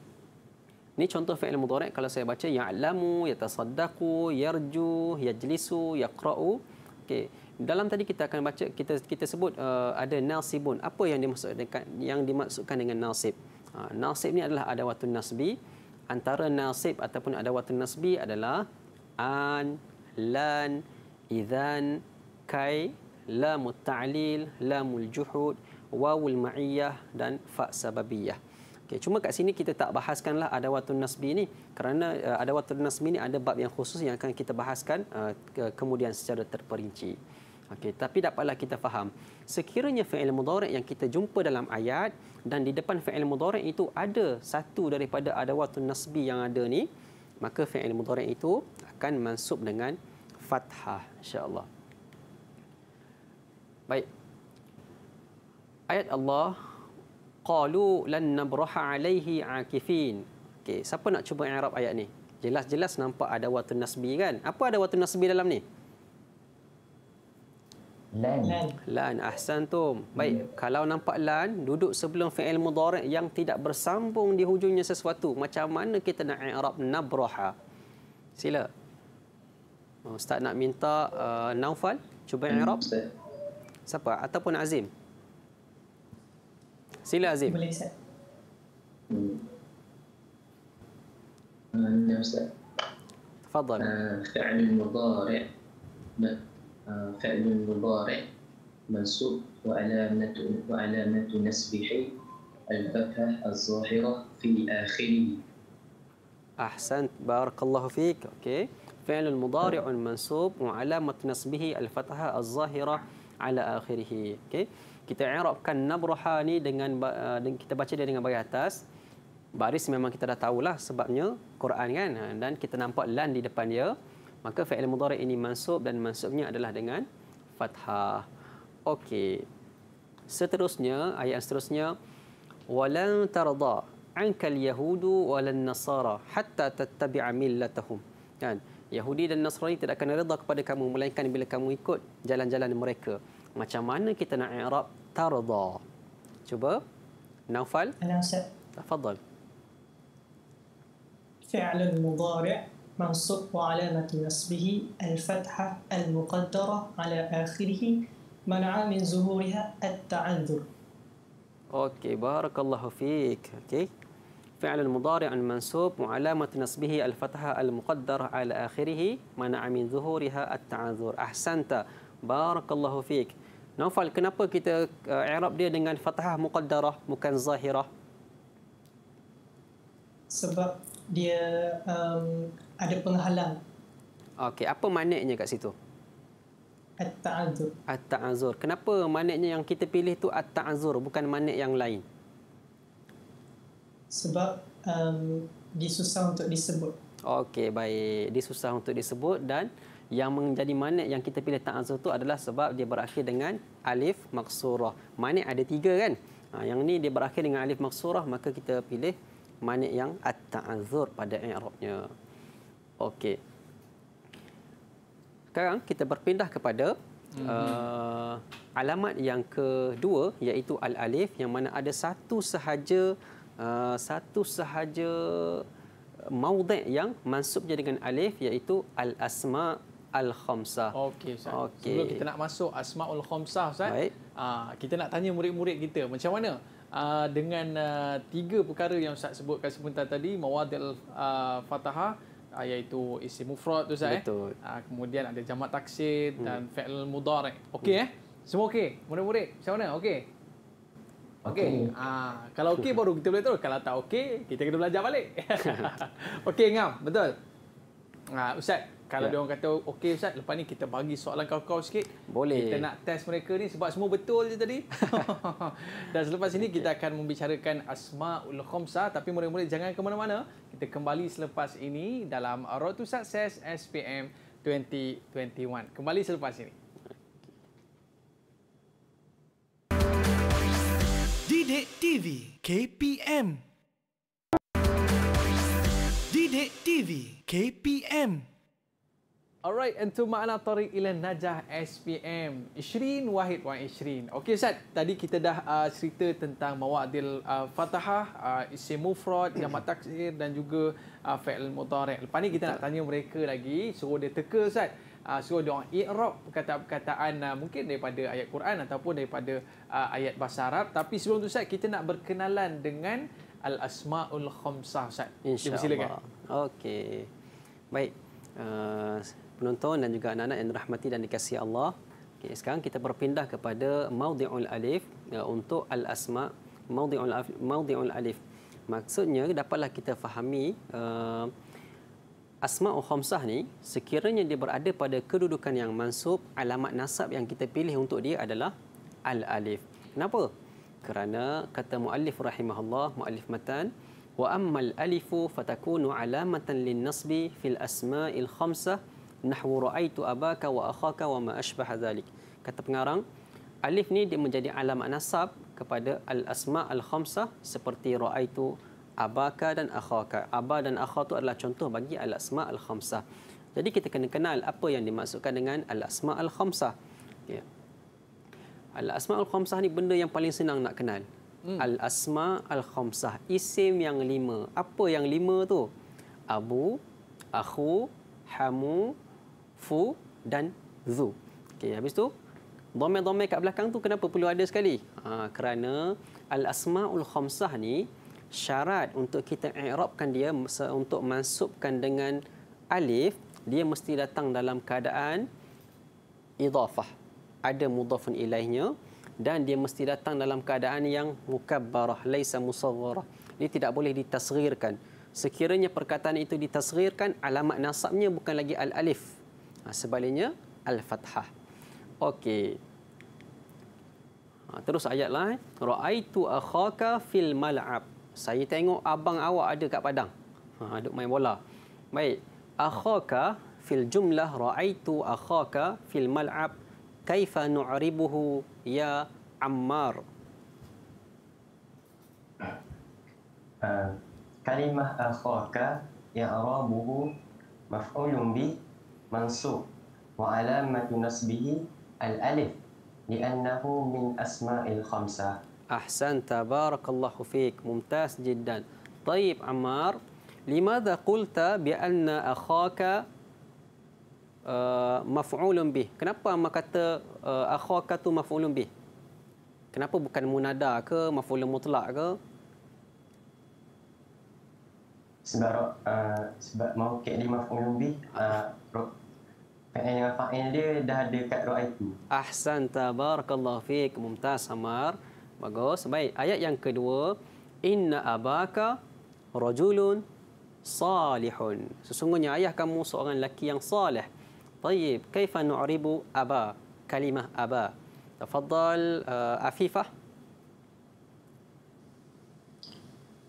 Ini contoh fi'il mudhari' kalau saya baca ya'lamu, yatasaddaqu, yarju, yajlisu, yaqra'u. Okey. Dalam tadi kita akan baca kita kita sebut uh, ada nasibun. Apa yang dimaksudkan yang dimaksudkan dengan nasib? Uh, nasib ni adalah adawatun nasbi. Antara nasib ataupun adawatun nasbi adalah an, lan, idzan, kai, lamut ta'lil, lamul juhud, wawul ma'iyah dan fa sababiyah. Okay, cuma kat sini kita tak bahaskanlah adawatun nasbi ni kerana uh, adawatun nasbi ni ada bab yang khusus yang akan kita bahaskan uh, ke, kemudian secara terperinci. Okey, tapi dapatlah kita faham sekiranya fi'il mudhari' yang kita jumpa dalam ayat dan di depan fi'il mudhari' itu ada satu daripada adawatun nasbi yang ada ni, maka fi'il mudhari' itu akan mansub dengan fathah insya-Allah. Baik, ayat Allah qalu lan nabraha alaihi akifin. Okey, siapa nak cuba i'rab ayat ni? Jelas-jelas nampak ada watun nasbi kan? Apa ada watun nasbi dalam ni? Lan. Lan ahsantum. Baik, hmm. kalau nampak lan duduk sebelum fi'il mudhari' yang tidak bersambung di hujungnya sesuatu, macam mana kita nak i'rab nabraha? Sila. Oh, Ustaz nak minta uh, Naufal cuba i'rab. Hmm, Siapa? Ataupun Azim? Sila Azim. Boleh Ustaz. نعم أستاذ تفضل فعل المضارع فعل المضارع منصوب وعلامة وعلامة نسبه الفتحة الظاهرة في آخره أحسنت بارك الله فيك أوكي فعل المضارع منصوب وعلامة نصبه الفتحة الظاهرة على آخره أوكي kita i'rabkan nabraha ni dengan uh, kita baca dia dengan baris atas baris memang kita dah tahulah sebabnya Quran kan ha, dan kita nampak lan di depan dia maka fi'il mudhari ini mansub dan mansubnya adalah dengan fathah okey seterusnya ayat seterusnya walan tarda anka alyahudu walan nasara hatta tattabi'a millatahum kan Yahudi dan Nasrani tidak akan reda kepada kamu melainkan bila kamu ikut jalan-jalan mereka. Macam mana kita nak i'rab tarda? Cuba Naufal. Alhamdulillah. Tafadhal. Fi'l mudhari' منصوب وعلامة نصبه الفتحة المقدرة على آخره منع من ظهورها التعذر أوكي بارك الله فيك. أوكي. فعل المضارع منصوب وعلامة نصبه الفتحة المقدرة على آخره منع من ظهورها التعذر. أحسنت. بارك الله فيك. Naufal, kenapa kita uh, i'rab dia dengan fathah muqaddarah bukan zahirah? sebab dia um, ada penghalang Okey, apa maknanya kat situ? at-ta'adzur At-ta'azur. Kenapa maknanya yang kita pilih tu at-ta'azur bukan makna yang lain? sebab um, dia susah untuk disebut Okey, baik. Dia susah untuk disebut dan yang menjadi makna yang kita pilih ta'azur tu adalah sebab dia berakhir dengan alif maksurah. Makna ada tiga kan? Ha, yang ni dia berakhir dengan alif maksurah maka kita pilih makna yang at-ta'azur pada i'rabnya. Okey. Sekarang kita berpindah kepada mm-hmm. uh, alamat yang kedua iaitu al-alif yang mana ada satu sahaja uh, satu sahaja maudhi' yang mansubnya dengan alif iaitu al-asma al-khamsah. Okey Ustaz. Okey. Sebelum kita nak masuk Asmaul Khamsah Ustaz. Baik. Uh, kita nak tanya murid-murid kita macam mana uh, dengan uh, tiga perkara yang Ustaz sebutkan sebentar tadi mawadil uh, fatahah uh, iaitu isim mufrad tu Ustaz Betul. eh. Uh, kemudian ada jamak taksir Hmm. dan fi'il mudhari'. Okey eh? Semua okey? Murid-murid macam mana? Okey. Okey. Ah, kalau okey baru kita boleh tahu. Kalau tak okey, kita kena belajar balik. *laughs* okey, ngam. Betul. Ah, Ustaz, kalau Ya. dia orang kata okey Ustaz, lepas ni kita bagi soalan kau-kau sikit. Boleh. Kita nak test mereka ni sebab semua betul je tadi. *laughs* *laughs* Dan selepas ini kita akan membicarakan Asmaul Khamsah tapi murid-murid jangan ke mana-mana. Kita kembali selepas ini dalam Road to Success SPM 2021. Kembali selepas ini. Didik TV KPM Didik TV KPM Alright, antum ma'ana tariq ila najah SPM 20 wahid wa 20. Okey Ustaz, tadi kita dah uh, cerita tentang mawadil uh, fatahah, uh, isim mufrad, jamak *coughs* taksir dan juga uh, fi'il mudhari'. Lepas ni kita nak tanya mereka lagi, suruh dia teka Ustaz. Uh, suruh dia orang i'rab perkataan-perkataan uh, mungkin daripada ayat Quran ataupun daripada uh, ayat bahasa Arab. Tapi sebelum tu Ustaz, kita nak berkenalan dengan al-asmaul khamsah Ustaz. InsyaAllah. Okey. Baik. Uh, penonton dan juga anak-anak yang dirahmati dan dikasihi Allah. Okay, sekarang kita berpindah kepada maudhi'ul alif ya, untuk al-asma maudhi'ul maudhi'ul alif. Maksudnya dapatlah kita fahami uh, asmaul khamsah ni sekiranya dia berada pada kedudukan yang mansub, alamat nasab yang kita pilih untuk dia adalah al-alif. Kenapa? Kerana kata muallif rahimahullah, muallif matan, wa ammal alifu fatakunu alamatan lin nasbi fil asma'il khamsah nahwu ra'aitu abaka wa akhaka wa ma ashbaha dhalik. Kata pengarang, alif ni dia menjadi alamat nasab kepada al-asma al-khamsah seperti ra'aitu abaka dan akhaka. Aba dan akha tu adalah contoh bagi al-asma al-khamsah. Jadi kita kena kenal apa yang dimaksudkan dengan al-asma al-khamsah. Ya. Al-asma al-khamsah ni benda yang paling senang nak kenal. Hmm. Al-asma al-khamsah, isim yang lima. Apa yang lima tu? Abu, akhu, hamu, fu dan zu. Okey, habis tu dhamir-dhamir kat belakang tu kenapa perlu ada sekali? Ha, kerana al-asmaul khamsah ni syarat untuk kita i'rabkan dia untuk masukkan dengan alif dia mesti datang dalam keadaan idafah. Ada mudhafun ilaihnya dan dia mesti datang dalam keadaan yang mukabbarah, laisa musaghharah. Dia tidak boleh ditasghirkan. Sekiranya perkataan itu ditasghirkan, alamat nasabnya bukan lagi al-alif, Ha, sebaliknya al-fathah. Okey. Ha, terus ayatlah. Eh. Ra'aitu akhaka fil mal'ab. Saya tengok abang awak ada kat padang. Ha, duk main bola. Baik. Akhaka fil jumlah ra'aitu akhaka fil mal'ab. Kaifa nu'ribuhu ya Ammar? Uh, kalimah akhaka i'rabuhu maf'ulun bih mansub wa alamatu nasbihi al-alif li'annahu min asma'il khamsah Ahsan tabarakallahu fiik mumtaz jiddan. Tayyib Ammar limadha qulta bi anna akhaka uh, maf'ulun bih. Kenapa amma kata uh, akhaka tu maf'ulun bih? Kenapa bukan munada ke maf'ulun mutlak ke? Sebab uh, sebab mau kek di maf'ulun bih uh, Fa'il dengan fa'il dia dah ada kat itu. Ahsan tabarakallahu fiik. Mumtaz Samar. Bagus. Baik. Ayat yang kedua. Inna abaka rajulun salihun. Sesungguhnya ayah kamu seorang lelaki yang salih. Tayyib. Kaifa nu'ribu aba? Kalimah aba. Tafadhal uh, Afifah.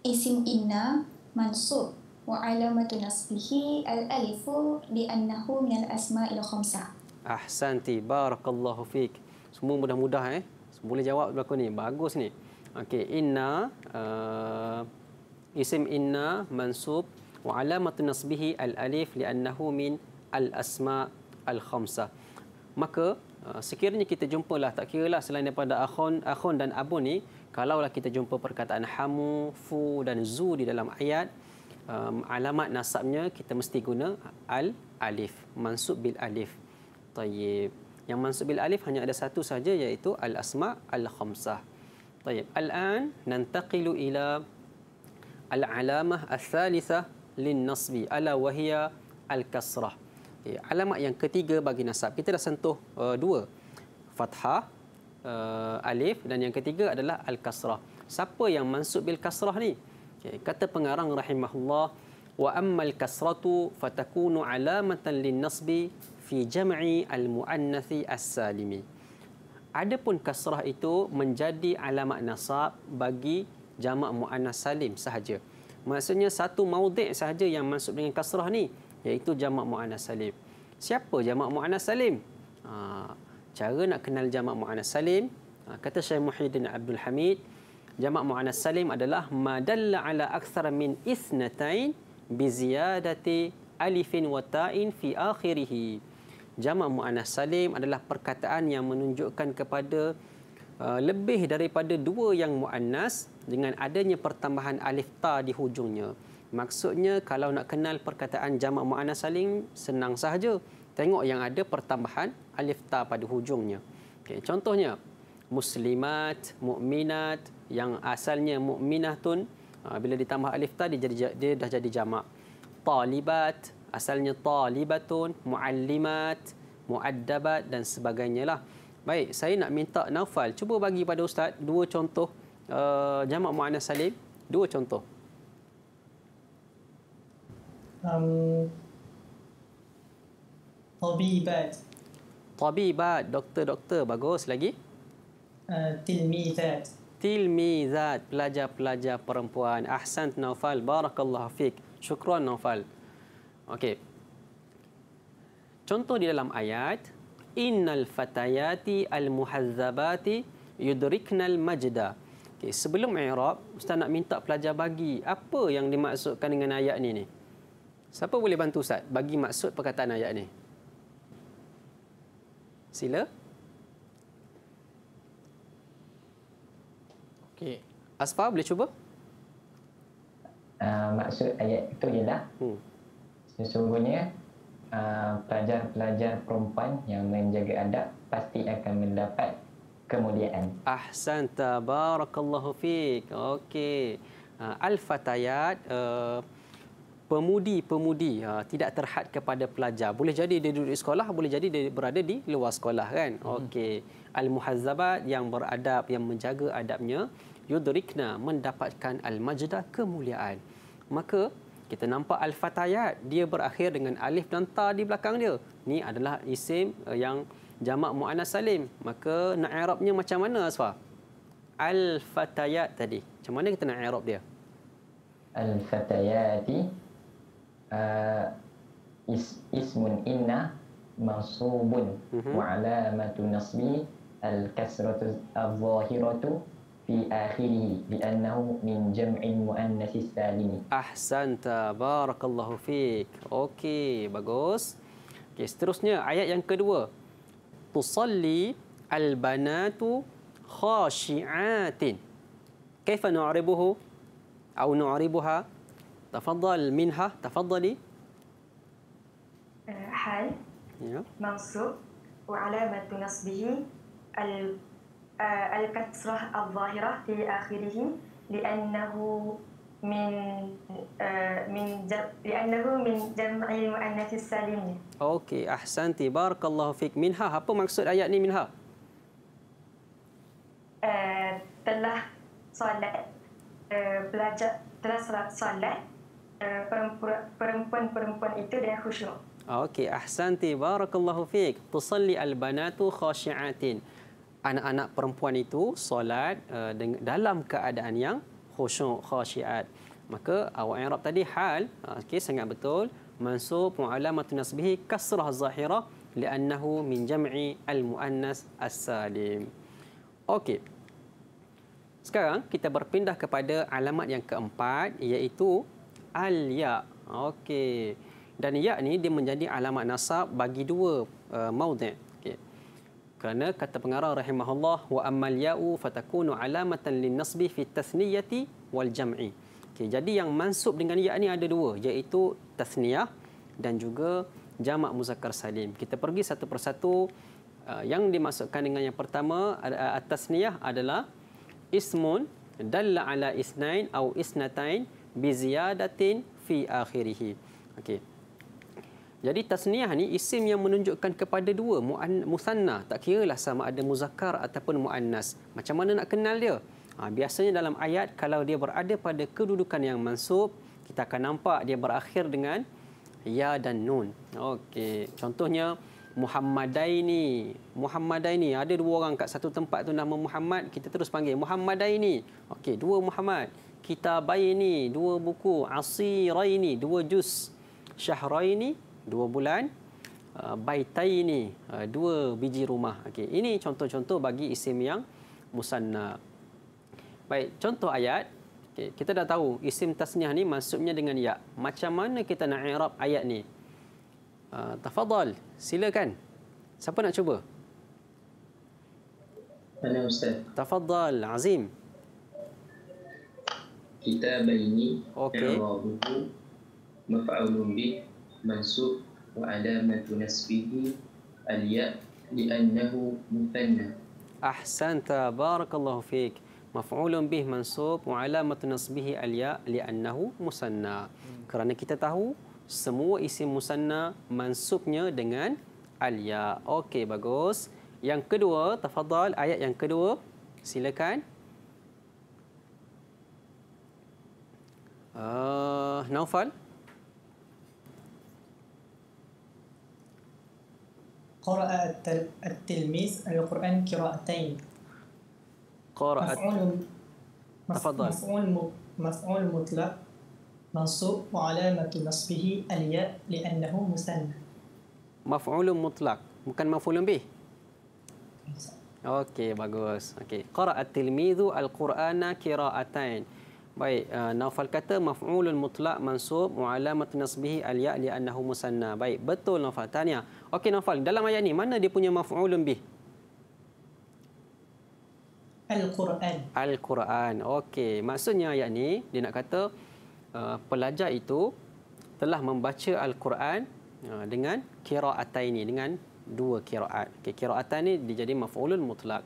Isim inna mansub wa alamatu nasbihi al-alifu bi annahu min al-asma'il khamsah. Ahsanti barakallahu fik. Semua mudah-mudah eh. Boleh jawab berlaku ni. Bagus ni. Okey, inna uh, isim inna mansub wa alamatu nasbihi al-alif li annahu min al-asma' al-khamsah. Maka uh, sekiranya kita jumpalah tak kira lah selain daripada akhun akhun dan abun ni kalaulah kita jumpa perkataan hamu fu dan zu di dalam ayat um, alamat nasabnya kita mesti guna al alif mansub bil alif. Tayyib. Yang mansub bil alif hanya ada satu saja iaitu al asma al khamsah. Tayyib. Al'an nantaqilu ila al alamah al thalithah lin nasbi ala wahia al kasrah. Ya, alamat yang ketiga bagi nasab. Kita dah sentuh uh, dua. Fathah uh, alif dan yang ketiga adalah al kasrah. Siapa yang mansub bil kasrah ni Okay. Kata pengarang rahimahullah wa ammal kasratu fatakunu alamatan lin nasbi fi jam'i al muannathi as-salimi. Adapun kasrah itu menjadi alamat nasab bagi jamak muannas salim sahaja. Maksudnya satu maudhi' sahaja yang masuk dengan kasrah ni iaitu jamak muannas salim. Siapa jamak muannas salim? Ha, cara nak kenal jamak muannas salim, ha, kata Syekh Muhyiddin Abdul Hamid, jamak muannas salim adalah madalla ala akthar min ithnatain bi ziyadati alifin wa ta'in fi akhirih. Jamak muannas salim adalah perkataan yang menunjukkan kepada uh, lebih daripada dua yang muannas dengan adanya pertambahan alif ta di hujungnya. Maksudnya kalau nak kenal perkataan jamak muannas salim senang sahaja. Tengok yang ada pertambahan alif ta pada hujungnya. Okay, contohnya muslimat, mukminat yang asalnya mukminatun uh, bila ditambah alif ta dia jadi dia dah jadi jamak. Talibat asalnya talibatun, muallimat, muaddabat dan sebagainya lah. Baik, saya nak minta Naufal cuba bagi pada ustaz dua contoh uh, jamak muannas salim, dua contoh. Um, tabibat. Tabibat, doktor-doktor bagus lagi. Uh, tilmizat. Tilmizat, pelajar-pelajar perempuan. Ahsan Naufal, barakallahu fik. Syukran Naufal. Okey. Contoh di dalam ayat, innal fatayati al-muhazzabati yudriknal majda. Okey, sebelum i'rab, ustaz nak minta pelajar bagi apa yang dimaksudkan dengan ayat ni ni. Siapa boleh bantu Ustaz bagi maksud perkataan ayat ni? Sila. Okey. Asfa boleh cuba? Uh, maksud ayat itu ialah hmm. sesungguhnya uh, pelajar-pelajar perempuan yang menjaga adab pasti akan mendapat kemuliaan. Ahsan tabarakallahu fiik. Okey. Uh, al-fatayat uh, pemudi-pemudi ha, tidak terhad kepada pelajar. Boleh jadi dia duduk di sekolah, boleh jadi dia berada di luar sekolah kan. Hmm. Okey. Al-muhazzabat yang beradab, yang menjaga adabnya, yudrikna mendapatkan al-majda kemuliaan. Maka kita nampak al-fatayat dia berakhir dengan alif dan ta di belakang dia. Ni adalah isim eh, yang jamak muannas salim. Maka nak i'rabnya macam mana Asfa? Al-fatayat tadi. Macam mana kita nak i'rab dia? Al-fatayati uh, is, ismun inna mansubun uh-huh. wa alamatu nasbi al-kasratu al-zahiratu fi akhirih li'annahu min jam'in muannasis salimi. Ahsanta barakallahu fiik. Okey, bagus. Okey, seterusnya ayat yang kedua. Tusalli al-banatu khashi'atin. Kaifa nu'ribuhu? Au nu'ribuha? تفضل منها تفضلي حال منصوب وعلامة نصبه الكسرة الظاهرة في آخره لأنه من من لأنه من جمع المؤنث السالم. Okey, ahsanti. Barakallahu fik. Minha, apa maksud ayat ni Minha? Uh, telah solat uh, belajar telah solat Eh, perempuan-perempuan itu dengan khusyuk. Okey, ahsanti barakallahu fiik. Tusalli al-banatu khashi'atin. Anak-anak perempuan itu solat uh, dalam keadaan yang khusyuk khasyiat. Maka awak i'rab tadi hal, okey sangat betul. Mansub mu'alamatu nasbihi kasrah zahirah li'annahu min jam'i al-muannas as-salim. Okey. Sekarang kita berpindah kepada alamat yang keempat iaitu al-ya. Okey. Dan ya ni dia menjadi alamat nasab bagi dua uh, maudhi'. Kerana kata pengarang rahimahullah wa ammal ya'u fatakunu alamatan lin-nasbi fi tathniyati wal jam'i. Okey, jadi yang mansub dengan ya ni ada dua iaitu tathniyah dan juga jamak muzakkar salim. Kita pergi satu persatu uh, yang dimaksudkan dengan yang pertama uh, at-tasniyah adalah ismun dalla ala isnain au isnatain biziyadatin fi akhirih. Okey. Jadi tasniah ni isim yang menunjukkan kepada dua musanna tak kiralah sama ada muzakkar ataupun muannas. Macam mana nak kenal dia? Ha, biasanya dalam ayat kalau dia berada pada kedudukan yang mansub, kita akan nampak dia berakhir dengan ya dan nun. Okey, contohnya Muhammadaini. Muhammadaini ada dua orang kat satu tempat tu nama Muhammad, kita terus panggil Muhammadaini. Okey, dua Muhammad kitabaini dua buku asiraini dua juz syahraini dua bulan uh, baitaini uh, dua biji rumah okey ini contoh-contoh bagi isim yang musanna baik contoh ayat okey kita dah tahu isim tasniah ni maksudnya dengan ya. Macam mana kita nak i'rab ayat ni? Uh, tafadhal, silakan. Siapa nak cuba? Mana Ustaz? Tafadhal, Azim. Kita ini Okey. i'rabuhu maf'ulun bih mansub wa alamatu nasbihi al-ya li'annahu muthanna. Ahsanta, barakallahu fiik. Maf'ulun bih mansub wa alamatu nasbihi al-ya li'annahu musanna. Kerana kita tahu semua isim musanna mansubnya dengan al-ya. Okey, bagus. Yang kedua, tafadhal ayat yang kedua. Silakan. Uh, Naufal. قرأ التل- التلميذ القرآن قراءتين قرأت مفعول مف- تفضل. مفعول مفعول مطلق منصوب وعلامة نصبه الياء لأنه مثنى maf'ulun mutlak, bukan maf'ulun bih. Okey, bagus. Okey. Qara'at tilmidhu al-Qur'ana qira'atain. Baik, uh, Naufal kata maf'ulun mutlak mansub mu'alamat nasbihi al-ya' li'annahu musanna. Baik, betul Naufal. Tanya. Okey Naufal, dalam ayat ni mana dia punya maf'ulun bih? Al-Quran. Al-Quran. Okey, maksudnya ayat ni dia nak kata uh, pelajar itu telah membaca Al-Quran uh, dengan kira'ataini, dengan dua kira'at. Okay, kira'ataini dia jadi maf'ulun mutlak.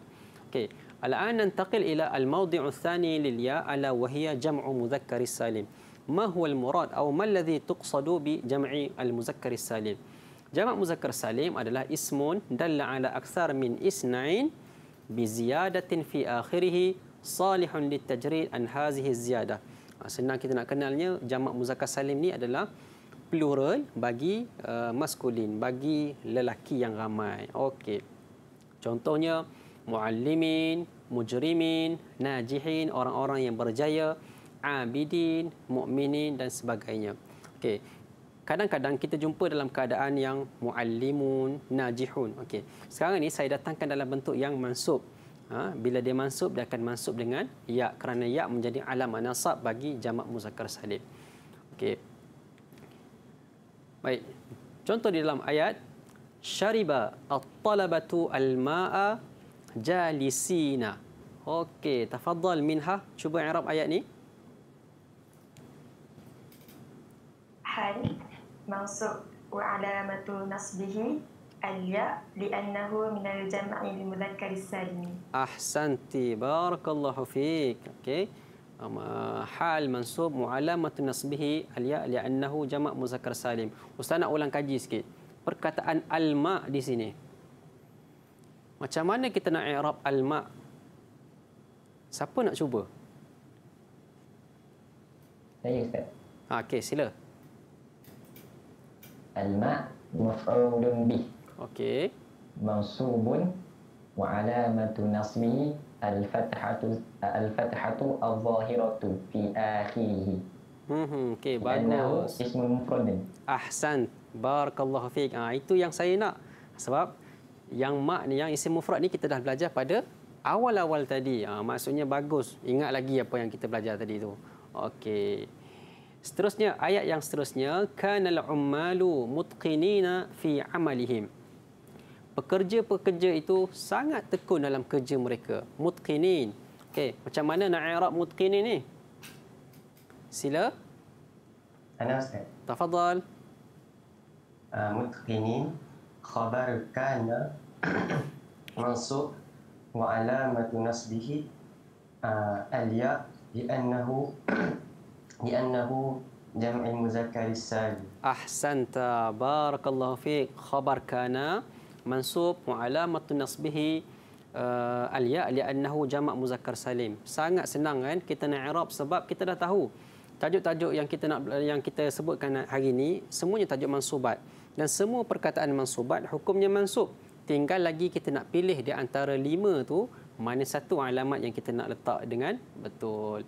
Okey, الآن ننتقل إلى الموضع الثاني للياء ألا وهي جمع مذكر السالم. ما هو المراد أو ما الذي تقصد بجمع المذكر السالم؟ جمع مذكر سالم adalah اسم دل على أكثر من اثنين بزيادة في آخره صالح للتجريد عن هذه الزيادة. Ah, Senang kita nak kenalnya jamak muzakkar salim ni adalah plural bagi uh, maskulin, bagi lelaki yang ramai. Okey. Contohnya muallimin, mujrimin, najihin, orang-orang yang berjaya, abidin, mukminin dan sebagainya. Okey. Kadang-kadang kita jumpa dalam keadaan yang muallimun, najihun. Okey. Sekarang ni saya datangkan dalam bentuk yang mansub. Ha, bila dia mansub dia akan mansub dengan ya kerana ya menjadi alamat nasab bagi jamak muzakkar salim. Okey. Baik. Contoh di dalam ayat syariba at-talabatu al-ma'a jalisina. Okey, tafadhal minha cuba i'rab ayat ni. hal mansub wa alamatu nasbihi al-ya li'annahu min al-jam'i al-mudzakkar salim. Ahsanti, barakallahu fiik. Okey. Um, hal mansub mu'alamatu nasbihi al-ya li'annahu jama' muzakkar salim. Ustaz nak ulang kaji sikit. Perkataan al-ma di sini. Macam mana kita nak i'rab al-ma? Siapa nak cuba? Saya Ustaz. Ha, okey, sila. Al-ma' maf'ulun bih. Okey. Mansubun wa alamatu nasbihi al-fathatu al-fathatu al-zahiratu fi akhirih. Hmm, okey, bagus. ismun mufradun. Ahsan. Barakallahu fiik. Ha, itu yang saya nak. Sebab yang mak ni yang isim mufrad ni kita dah belajar pada awal-awal tadi. Ha, maksudnya bagus. Ingat lagi apa yang kita belajar tadi tu. Okey. Seterusnya ayat yang seterusnya kanal ummalu mutqinina fi amalihim. Pekerja-pekerja itu sangat tekun dalam kerja mereka. Mutqinin. Okey, macam mana nak i'rab mutqinin ni? Sila. Ana Ustaz. Tafadhal. Uh, mutqinin khabar kana *clears throat* mansub wa alamatu nasbihi uh, alya di annahu *clears throat* di annahu jam'i muzakkaris salim ahsanta barakallahu fi khabar kana mansub wa alamatu nasbihi uh, alya li annahu jama' muzakkar salim. Sangat senang kan kita nak i'rab sebab kita dah tahu tajuk-tajuk yang kita nak yang kita sebutkan hari ini semuanya tajuk mansubat dan semua perkataan mansubat hukumnya mansub. Tinggal lagi kita nak pilih di antara lima tu mana satu alamat yang kita nak letak dengan betul.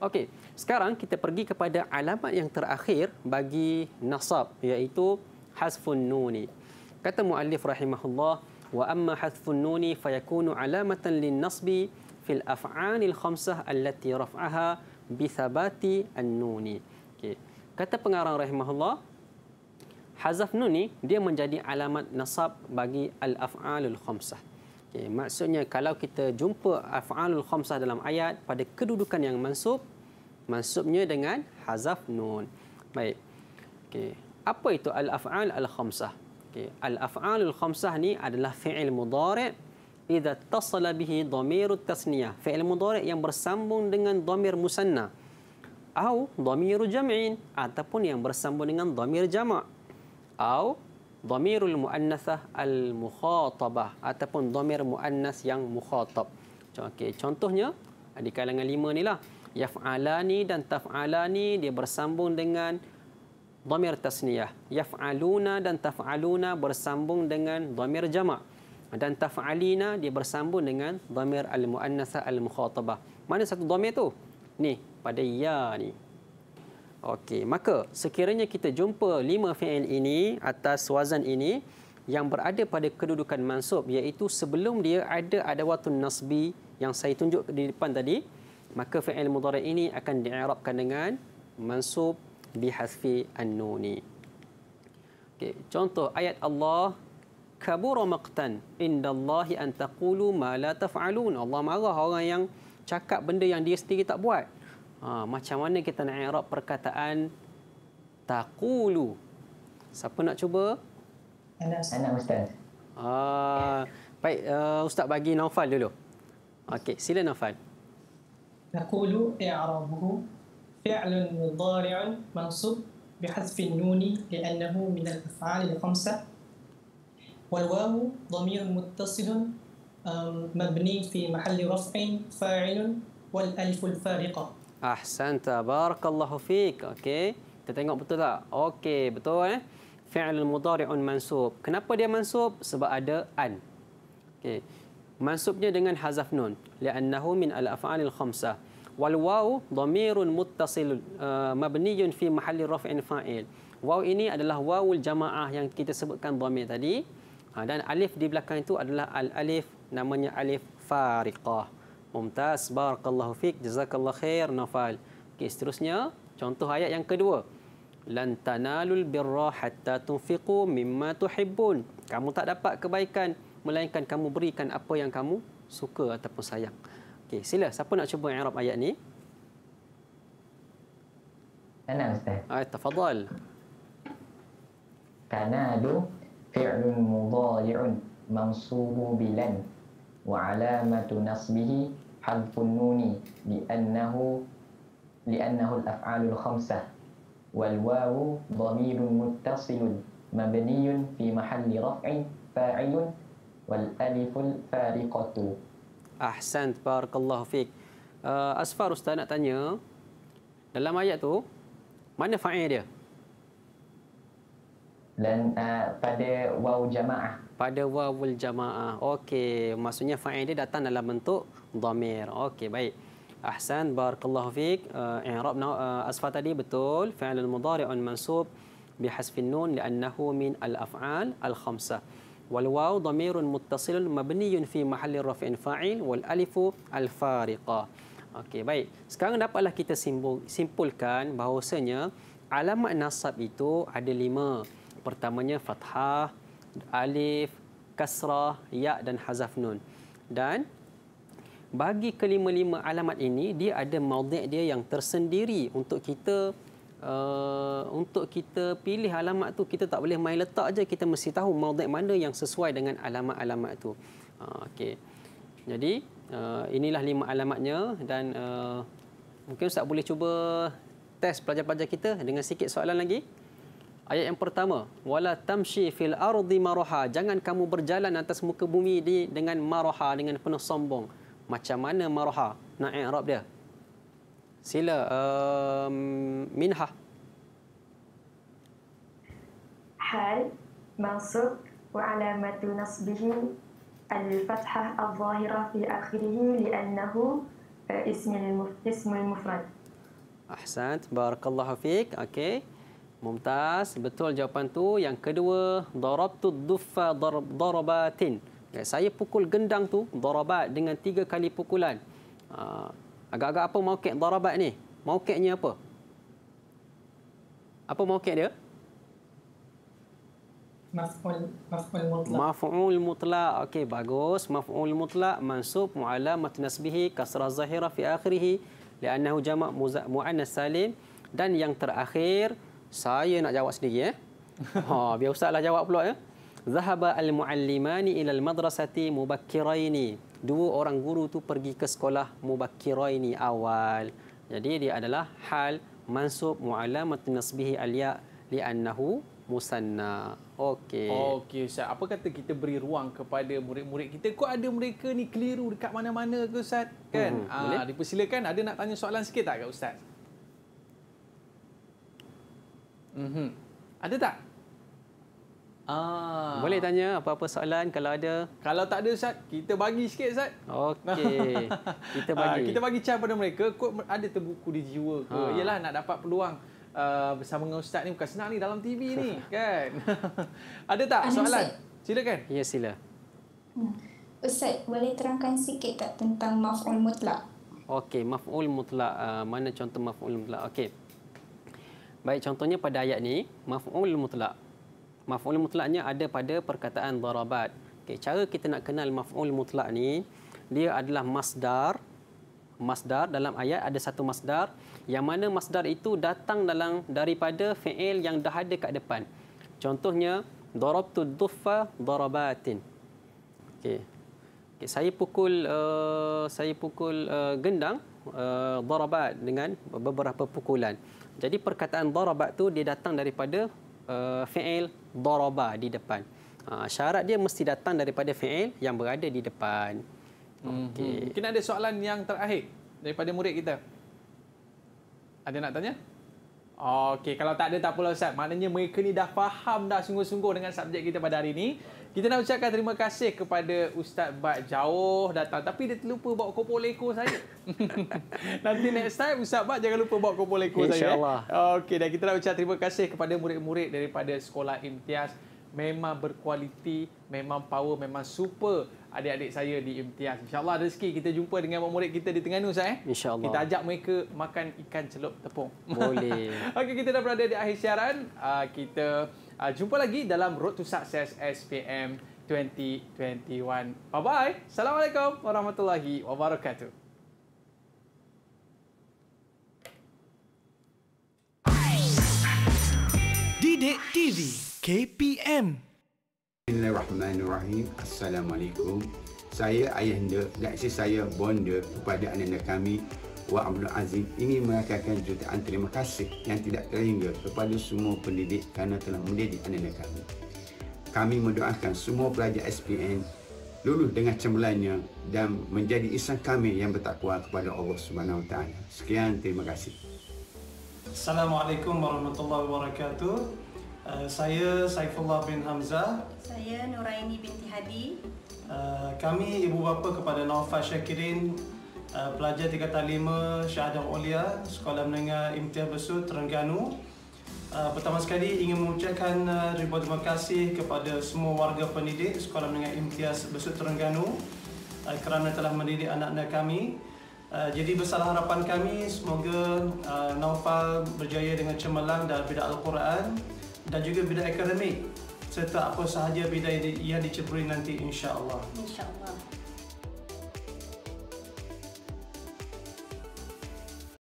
Okey, sekarang kita pergi kepada alamat yang terakhir bagi nasab iaitu hasfun nuni. Kata muallif rahimahullah wa amma hasfun nuni fayakunu alamatan lin nasbi fil af'alil khamsah allati raf'aha bithabati an-nuni. Okey. Kata pengarang rahimahullah hazaf nun ni dia menjadi alamat nasab bagi al-af'alul khamsah. Okay, maksudnya kalau kita jumpa af'alul khamsah dalam ayat pada kedudukan yang mansub, mansubnya dengan hazaf nun. Baik. Okay. Apa itu al-af'al al-khamsah? Okay. Al-af'alul khamsah ni adalah fi'il mudhari' idza tasala bihi dhamirut tasniyah. Fi'il mudhari' yang bersambung dengan dhamir musanna. Atau dhamiru jam'in ataupun yang bersambung dengan dhamir jama' atau dhamirul muannatsah al mukhatabah ataupun dhamir muannas yang mukhatab. Okey, contohnya di kalangan lima ni lah. Yaf'alani dan taf'alani dia bersambung dengan dhamir tasniyah. Yaf'aluna dan taf'aluna bersambung dengan dhamir jama' dan taf'alina dia bersambung dengan dhamir al muannatsah al mukhatabah. Mana satu dhamir tu? Ni pada ya ni. Okey, maka sekiranya kita jumpa lima fi'il ini atas wazan ini yang berada pada kedudukan mansub iaitu sebelum dia ada adawatun nasbi yang saya tunjuk di depan tadi, maka fi'il mudhari ini akan di'irabkan dengan mansub bihasfi an-nuni. Okey, contoh ayat Allah kabura maqtan indallahi an taqulu ma la taf'alun. Allah marah orang yang cakap benda yang dia sendiri tak buat. Ha, macam mana kita nak i'rab perkataan taqulu? Siapa nak cuba? Anak, Anak Ustaz. Ah, baik, uh, Ustaz bagi Naufal dulu. Okey, sila Naufal. Taqulu i'rabuhu fi'lun mudhari'un mansub بحذف النون لأنه من الأفعال الخمسة والواو ضمير متصل مبني في محل رفع فاعل والألف الفارقة Ahsanta barakallahu fiik. Okey. Kita tengok betul tak? Okey, betul eh. Fi'il mudhari'un mansub. Kenapa dia mansub? Sebab ada an. Okey. Mansubnya dengan hazaf nun. Li'annahu min al-af'alil khamsah. Wal waw dhamirun muttasil uh, mabniyun fi mahalli raf'in fa'il. Waw ini adalah wawul jamaah yang kita sebutkan dhamir tadi. Ha, dan alif di belakang itu adalah al-alif namanya alif fariqah. Mumtaz, barakallahu fiik, jazakallahu khair, Nafal. Okey, seterusnya, contoh ayat yang kedua. Lan tanalul birra hatta tunfiqu mimma tuhibbun. Kamu tak dapat kebaikan melainkan kamu berikan apa yang kamu suka ataupun sayang. Okey, sila siapa nak cuba i'rab ayat ni? Ana Ustaz. Ayat tafadhal. Tanalu fi'lun mudhari'un mansubu bilan wa alamatu nasbihi hadfu nuni li annahu li annahu al af'al al wal waw dhamir muttasil mabni fi mahalli rafin, fa'il wal alif al fariqah ahsant barakallahu fik. Uh, Asfar ustaz nak tanya dalam ayat tu mana fa'il dia? Dan uh, pada waw jamaah. Pada wawul jamaah. Okey, maksudnya fa'il dia datang dalam bentuk dhamir. Okey, baik. Ahsan, barakallahu fiik. Uh, i'rab uh, asfar tadi betul. Fi'il mudhari'un mansub bihasfin nun li'annahu min al-af'al al-khamsah. Wal waw dhamirun muttasilun mabniyun fi mahalli raf'in fa'il wal alifu al-fariqah. Okey, baik. Sekarang dapatlah kita simbol, simpulkan bahawasanya alamat nasab itu ada lima. Pertamanya fathah, alif, kasrah, ya dan hazaf nun. Dan bagi kelima-lima alamat ini dia ada maudhi' dia yang tersendiri untuk kita uh, untuk kita pilih alamat tu kita tak boleh main letak aja kita mesti tahu maudhi' mana yang sesuai dengan alamat-alamat tu. Uh, okey. Jadi uh, inilah lima alamatnya dan uh, mungkin Ustaz boleh cuba test pelajar-pelajar kita dengan sikit soalan lagi. Ayat yang pertama, wala tamshi fil ardi maraha. Jangan kamu berjalan atas muka bumi di dengan maraha dengan penuh sombong. Macam mana maraha? Nak i'rab dia. Sila um, minha. Hal mansub wa alamatu nasbihi al-fathah al-zahirah fi akhirih li'annahu ismul ismul mufrad. Ahsant, barakallahu fiik. Okey. Mumtaz, betul jawapan tu. Yang kedua, darabtu duffa darabatin. Okay, saya pukul gendang tu darabat dengan tiga kali pukulan. Uh, agak-agak apa mauqi' darabat ni? Mauqifnya apa? Apa mauqif dia? Maf'ul maf'ul mutlaq. Maf'ul mutlaq. Okey, bagus. Maf'ul mutlaq mansub mu'alamat nasbihi kasrah zahira fi akhirih li'annahu jama' muannas salim dan yang terakhir saya nak jawab sendiri eh. *laughs* Ha, biar ustazlah jawab pula ya. Zahaba al-muallimani ila al-madrasati mubakkiraini. Dua orang guru tu pergi ke sekolah mubakkiraini awal. Jadi dia adalah hal mansub mu'alamat nasbihi al-ya li'annahu musanna. Okey. Okey Ustaz, apa kata kita beri ruang kepada murid-murid kita? Kok ada mereka ni keliru dekat mana-mana ke Ustaz? Kan? Hmm, ah, boleh. dipersilakan. Ada nak tanya soalan sikit tak kat Ustaz? Mhm. Ada tak? Ah. Boleh tanya apa-apa soalan kalau ada. Kalau tak ada Ustaz, kita bagi sikit Ustaz. Okey. *laughs* Kita Ah, bagi. kita bagi chance pada mereka. Kok ada terbuku di jiwa ke? Ha. Yalah nak dapat peluang uh, bersama dengan Ustaz ni bukan senang ni dalam TV ni *laughs* kan. *laughs* ada tak Ada, soalan? Ustaz. Silakan. Ya sila. Ustaz, boleh terangkan sikit tak tentang maf'ul mutlaq? Okey, maf'ul mutlaq. Uh, mana contoh maf'ul mutlaq? Okey. Baik, contohnya pada ayat ni, maf'ul mutlaq. Maf'ul mutlaqnya ada pada perkataan darabat. Okey, cara kita nak kenal maf'ul mutlaq ni, dia adalah masdar. Masdar dalam ayat ada satu masdar yang mana masdar itu datang dalam daripada fi'il yang dah ada kat depan. Contohnya, darabtu dhuffa darabatin. Okey. Okay, saya pukul uh, saya pukul uh, gendang uh, darabat dengan beberapa pukulan. Jadi perkataan darabat tu dia datang daripada uh, fi'il daraba di depan. Uh, syarat dia mesti datang daripada fi'il yang berada di depan. Okey. Mungkin ada soalan yang terakhir daripada murid kita. Ada nak tanya? Okey, kalau tak ada tak apalah Ustaz. Maknanya mereka ni dah faham dah sungguh-sungguh dengan subjek kita pada hari ini. Kita nak ucapkan terima kasih kepada Ustaz Bat jauh datang. Tapi dia terlupa bawa kopol leko saya. *laughs* Nanti next time Ustaz Bat jangan lupa bawa kopol leko saya. InsyaAllah. eh. Okey, dan kita nak ucap terima kasih kepada murid-murid daripada Sekolah Imtiaz. Memang berkualiti, memang power, memang super adik-adik saya di Imtiaz. InsyaAllah rezeki kita jumpa dengan murid kita di Terengganu Ustaz. Eh? InsyaAllah. Kita ajak mereka makan ikan celup tepung. Boleh. *laughs* Okey, kita dah berada di akhir siaran. Uh, kita uh, jumpa lagi dalam Road to Success SPM 2021. Bye-bye. Assalamualaikum warahmatullahi wabarakatuh. Didik TV KPM Bismillahirrahmanirrahim. Assalamualaikum. Saya ayahanda dan isteri saya bonda kepada anak-anak kami Wak Abdul Azim ingin merakamkan jutaan terima kasih yang tidak terhingga kepada semua pendidik kerana telah mendidik anak-anak kami. Kami mendoakan semua pelajar SPN lulus dengan cemerlangnya dan menjadi insan kami yang bertakwa kepada Allah Subhanahu Wa Taala. Sekian, terima kasih. Assalamualaikum warahmatullahi wabarakatuh. Uh, saya Saifullah bin Hamzah. Saya Nuraini binti Hadi. Uh, kami ibu bapa kepada Naufal Syakirin, uh, pelajar tingkatan 5 Syahadah Ulia, Sekolah Menengah Imtiaz Besut, Terengganu. Uh, pertama sekali ingin mengucapkan uh, ribuan terima kasih kepada semua warga pendidik Sekolah Menengah Imtiaz Besut Terengganu kerana telah mendidik anak-anak kami. Jadi besar harapan kami semoga Naufal berjaya dengan cemerlang dalam bidang Al-Quran dan juga bidang akademik serta apa sahaja bidang yang diceburi nanti insya-Allah. InsyaAllah.